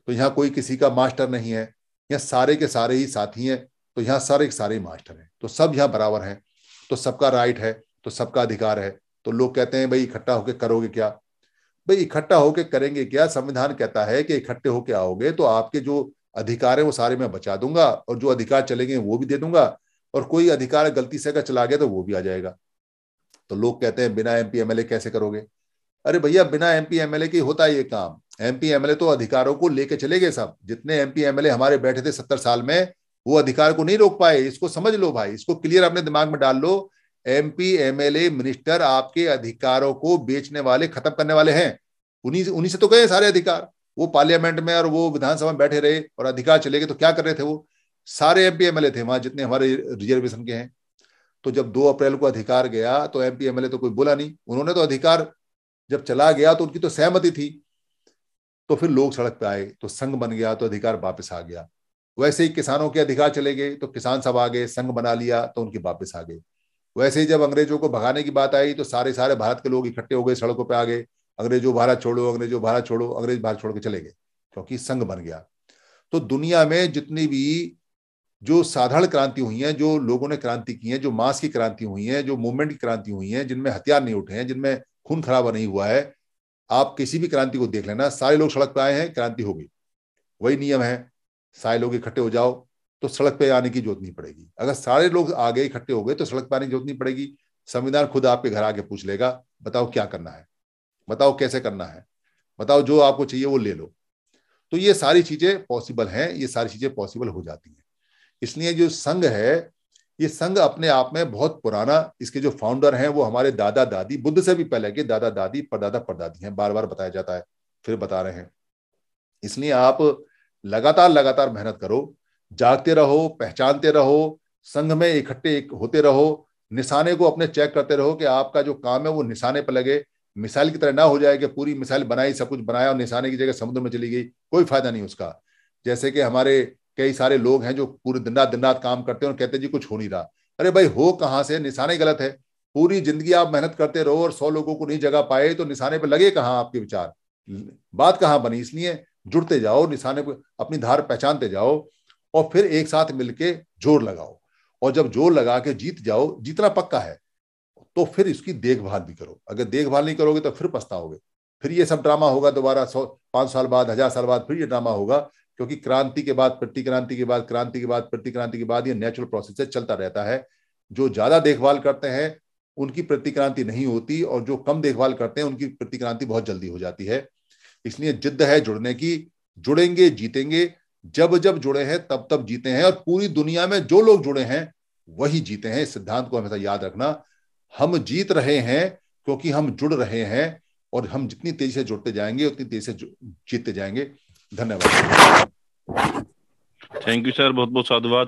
तो यहाँ कोई किसी का मास्टर नहीं है, यहाँ सारे के सारे ही साथी हैं तो यहाँ सारे के सारे मास्टर हैं। तो सब यहाँ बराबर हैं तो सबका राइट है तो सबका अधिकार है तो लोग कहते हैं, भाई इकट्ठा होकर करोगे क्या? भाई, इकट्ठा होकर करेंगे क्या? संविधान कहता है कि इकट्ठे होकर आओगे तो आपके जो अधिकार है वो सारे मैं बचा दूँगा और जो अधिकार चलेंगे वो भी दे दूँगा और कोई अधिकार गलती से अगर चला गया तो वो भी आ जाएगा। तो लोग कहते हैं, बिना एमपी एमएलए कैसे करोगे? अरे भैया, बिना एमपी एमएलए के होता है ये काम। एमपी एमएलए तो अधिकारों को लेके चले गए सब। जितने एमपी एमएलए हमारे बैठे थे सत्तर साल में, वो अधिकार को नहीं रोक पाए। इसको समझ लो भाई, इसको क्लियर अपने दिमाग में डाल लो एमपी एमएलए मिनिस्टर आपके अधिकारों को बेचने वाले, खत्म करने वाले हैं। उन्हीं उन्हीं से तो गए सारे अधिकार। वो पार्लियामेंट में और वो विधानसभा में बैठे रहे और अधिकार चले गए तो क्या कर रहे थे वो? सारे एमपी एमएलए थे, वहाँ जितने हमारे रिजर्वेशन के हैं। तो जब दो अप्रैल को अधिकार गया तो एमपी एमएलए तो कोई बोला नहीं। उन्होंने तो अधिकार जब चला गया तो उनकी तो सहमति थी। तो फिर लोग सड़क पर आए तो संघ बन गया तो अधिकार वापस आ गया। वैसे ही किसानों के अधिकार चले गए तो किसान सब आ गए, संघ बना लिया तो उनके वापस आ गए। वैसे ही जब अंग्रेज़ों को भगाने की बात आई तो सारे सारे भारत के लोग इकट्ठे हो गए सड़कों पे आ गए अंग्रेज़ों भारत छोड़ो, अंग्रेज़ों भारत छोड़ो, अंग्रेज़ भारत छोड़ के चले गए, क्योंकि संघ बन गया। तो दुनिया में जितनी भी जो साधारण क्रांति हुई है, जो लोगों ने क्रांति की है, जो मास की क्रांति हुई है, जो मूवमेंट की क्रांति हुई है, जिनमें हथियार नहीं उठे हैं, जिनमें खून खराबा नहीं हुआ है, आप किसी भी क्रांति को देख लेना। सारे लोग सड़क पर आए हैं, क्रांति होगी वही नियम है, सारे लोग इकट्ठे हो जाओ तो सड़क पे आने की ज़रूरत नहीं पड़ेगी। अगर सारे लोग आगे इकट्ठे हो गए तो सड़क पे आने की ज़रूरत नहीं पड़ेगी। संविधान खुद आपके घर आके पूछ लेगा, बताओ क्या करना है? बताओ कैसे करना है? बताओ जो आपको चाहिए वो ले लो। तो ये सारी चीज़ें पॉसिबल हैं, ये सारी चीज़ें पॉसिबल हो जाती हैं। इसलिए जो संघ है, ये संघ अपने आप में बहुत पुराना, इसके जो फाउंडर हैं वो हमारे दादा दादी, बुद्ध से भी पहले के दादा दादी, परदादा परदादी हैं बार बार बताया जाता है, फिर बता रहे हैं। इसलिए आप लगातार लगातार मेहनत करो जागते रहो, पहचानते रहो, संघ में इकट्ठे होते रहो, निशाने को अपने चेक करते रहो कि आपका जो काम है वो निशाने पर लगे। मिसाइल की तरह ना हो जाए कि पूरी मिसाइल बनाई, सब कुछ बनाया और निशाने की जगह समुद्र में चली गई, कोई फ़ायदा नहीं उसका। जैसे कि हमारे कई सारे लोग हैं जो पूरे दिन रात दिन रात काम करते हैं और कहते जी, कुछ हो नहीं रहा। अरे भाई, हो कहाँ से? निशाने गलत है। पूरी ज़िंदगी आप मेहनत करते रहो और सौ लोगों को नहीं जगह पाए तो निशाने पर लगे कहाँ आपके विचार? बात कहाँ बनी? इसलिए जुड़ते जाओ, निशाने पर अपनी धार पहचानते जाओ। और फिर एक साथ मिलके ज़ोर लगाओ। और जब ज़ोर लगा के जीत जाओ, जीतना पक्का है तो फिर इसकी देखभाल भी करो। अगर देखभाल नहीं करोगे तो फिर पछताओगे। फिर ये सब ड्रामा होगा दोबारा सौ, पाँच साल बाद, हज़ार साल बाद फिर ये ड्रामा होगा, क्योंकि क्रांति के बाद प्रति क्रांति के बाद, क्रांति के बाद प्रति क्रांति के बाद ये नेचुरल प्रोसेस चलता रहता है। जो ज़्यादा देखभाल करते हैं, उनकी प्रतिक्रांति नहीं होती और जो कम देखभाल करते हैं, उनकी प्रतिक्रांति बहुत जल्दी हो जाती है। इसलिए जिद्द है जुड़ने की। जुड़ेंगे, जीतेंगे जब जब जुड़े हैं, तब तब जीते हैं और पूरी दुनिया में जो लोग जुड़े हैं, वही जीते हैं। इस सिद्धांत को हमेशा याद रखना। हम जीत रहे हैं क्योंकि हम जुड़ रहे हैं और हम जितनी तेज़ी से जुड़ते जाएँगे, उतनी तेज़ी से जीतते जाएँगे। धन्यवाद। थैंक यू सर बहुत बहुत साधुवाद।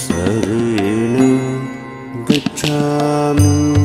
शरणं गच्छामि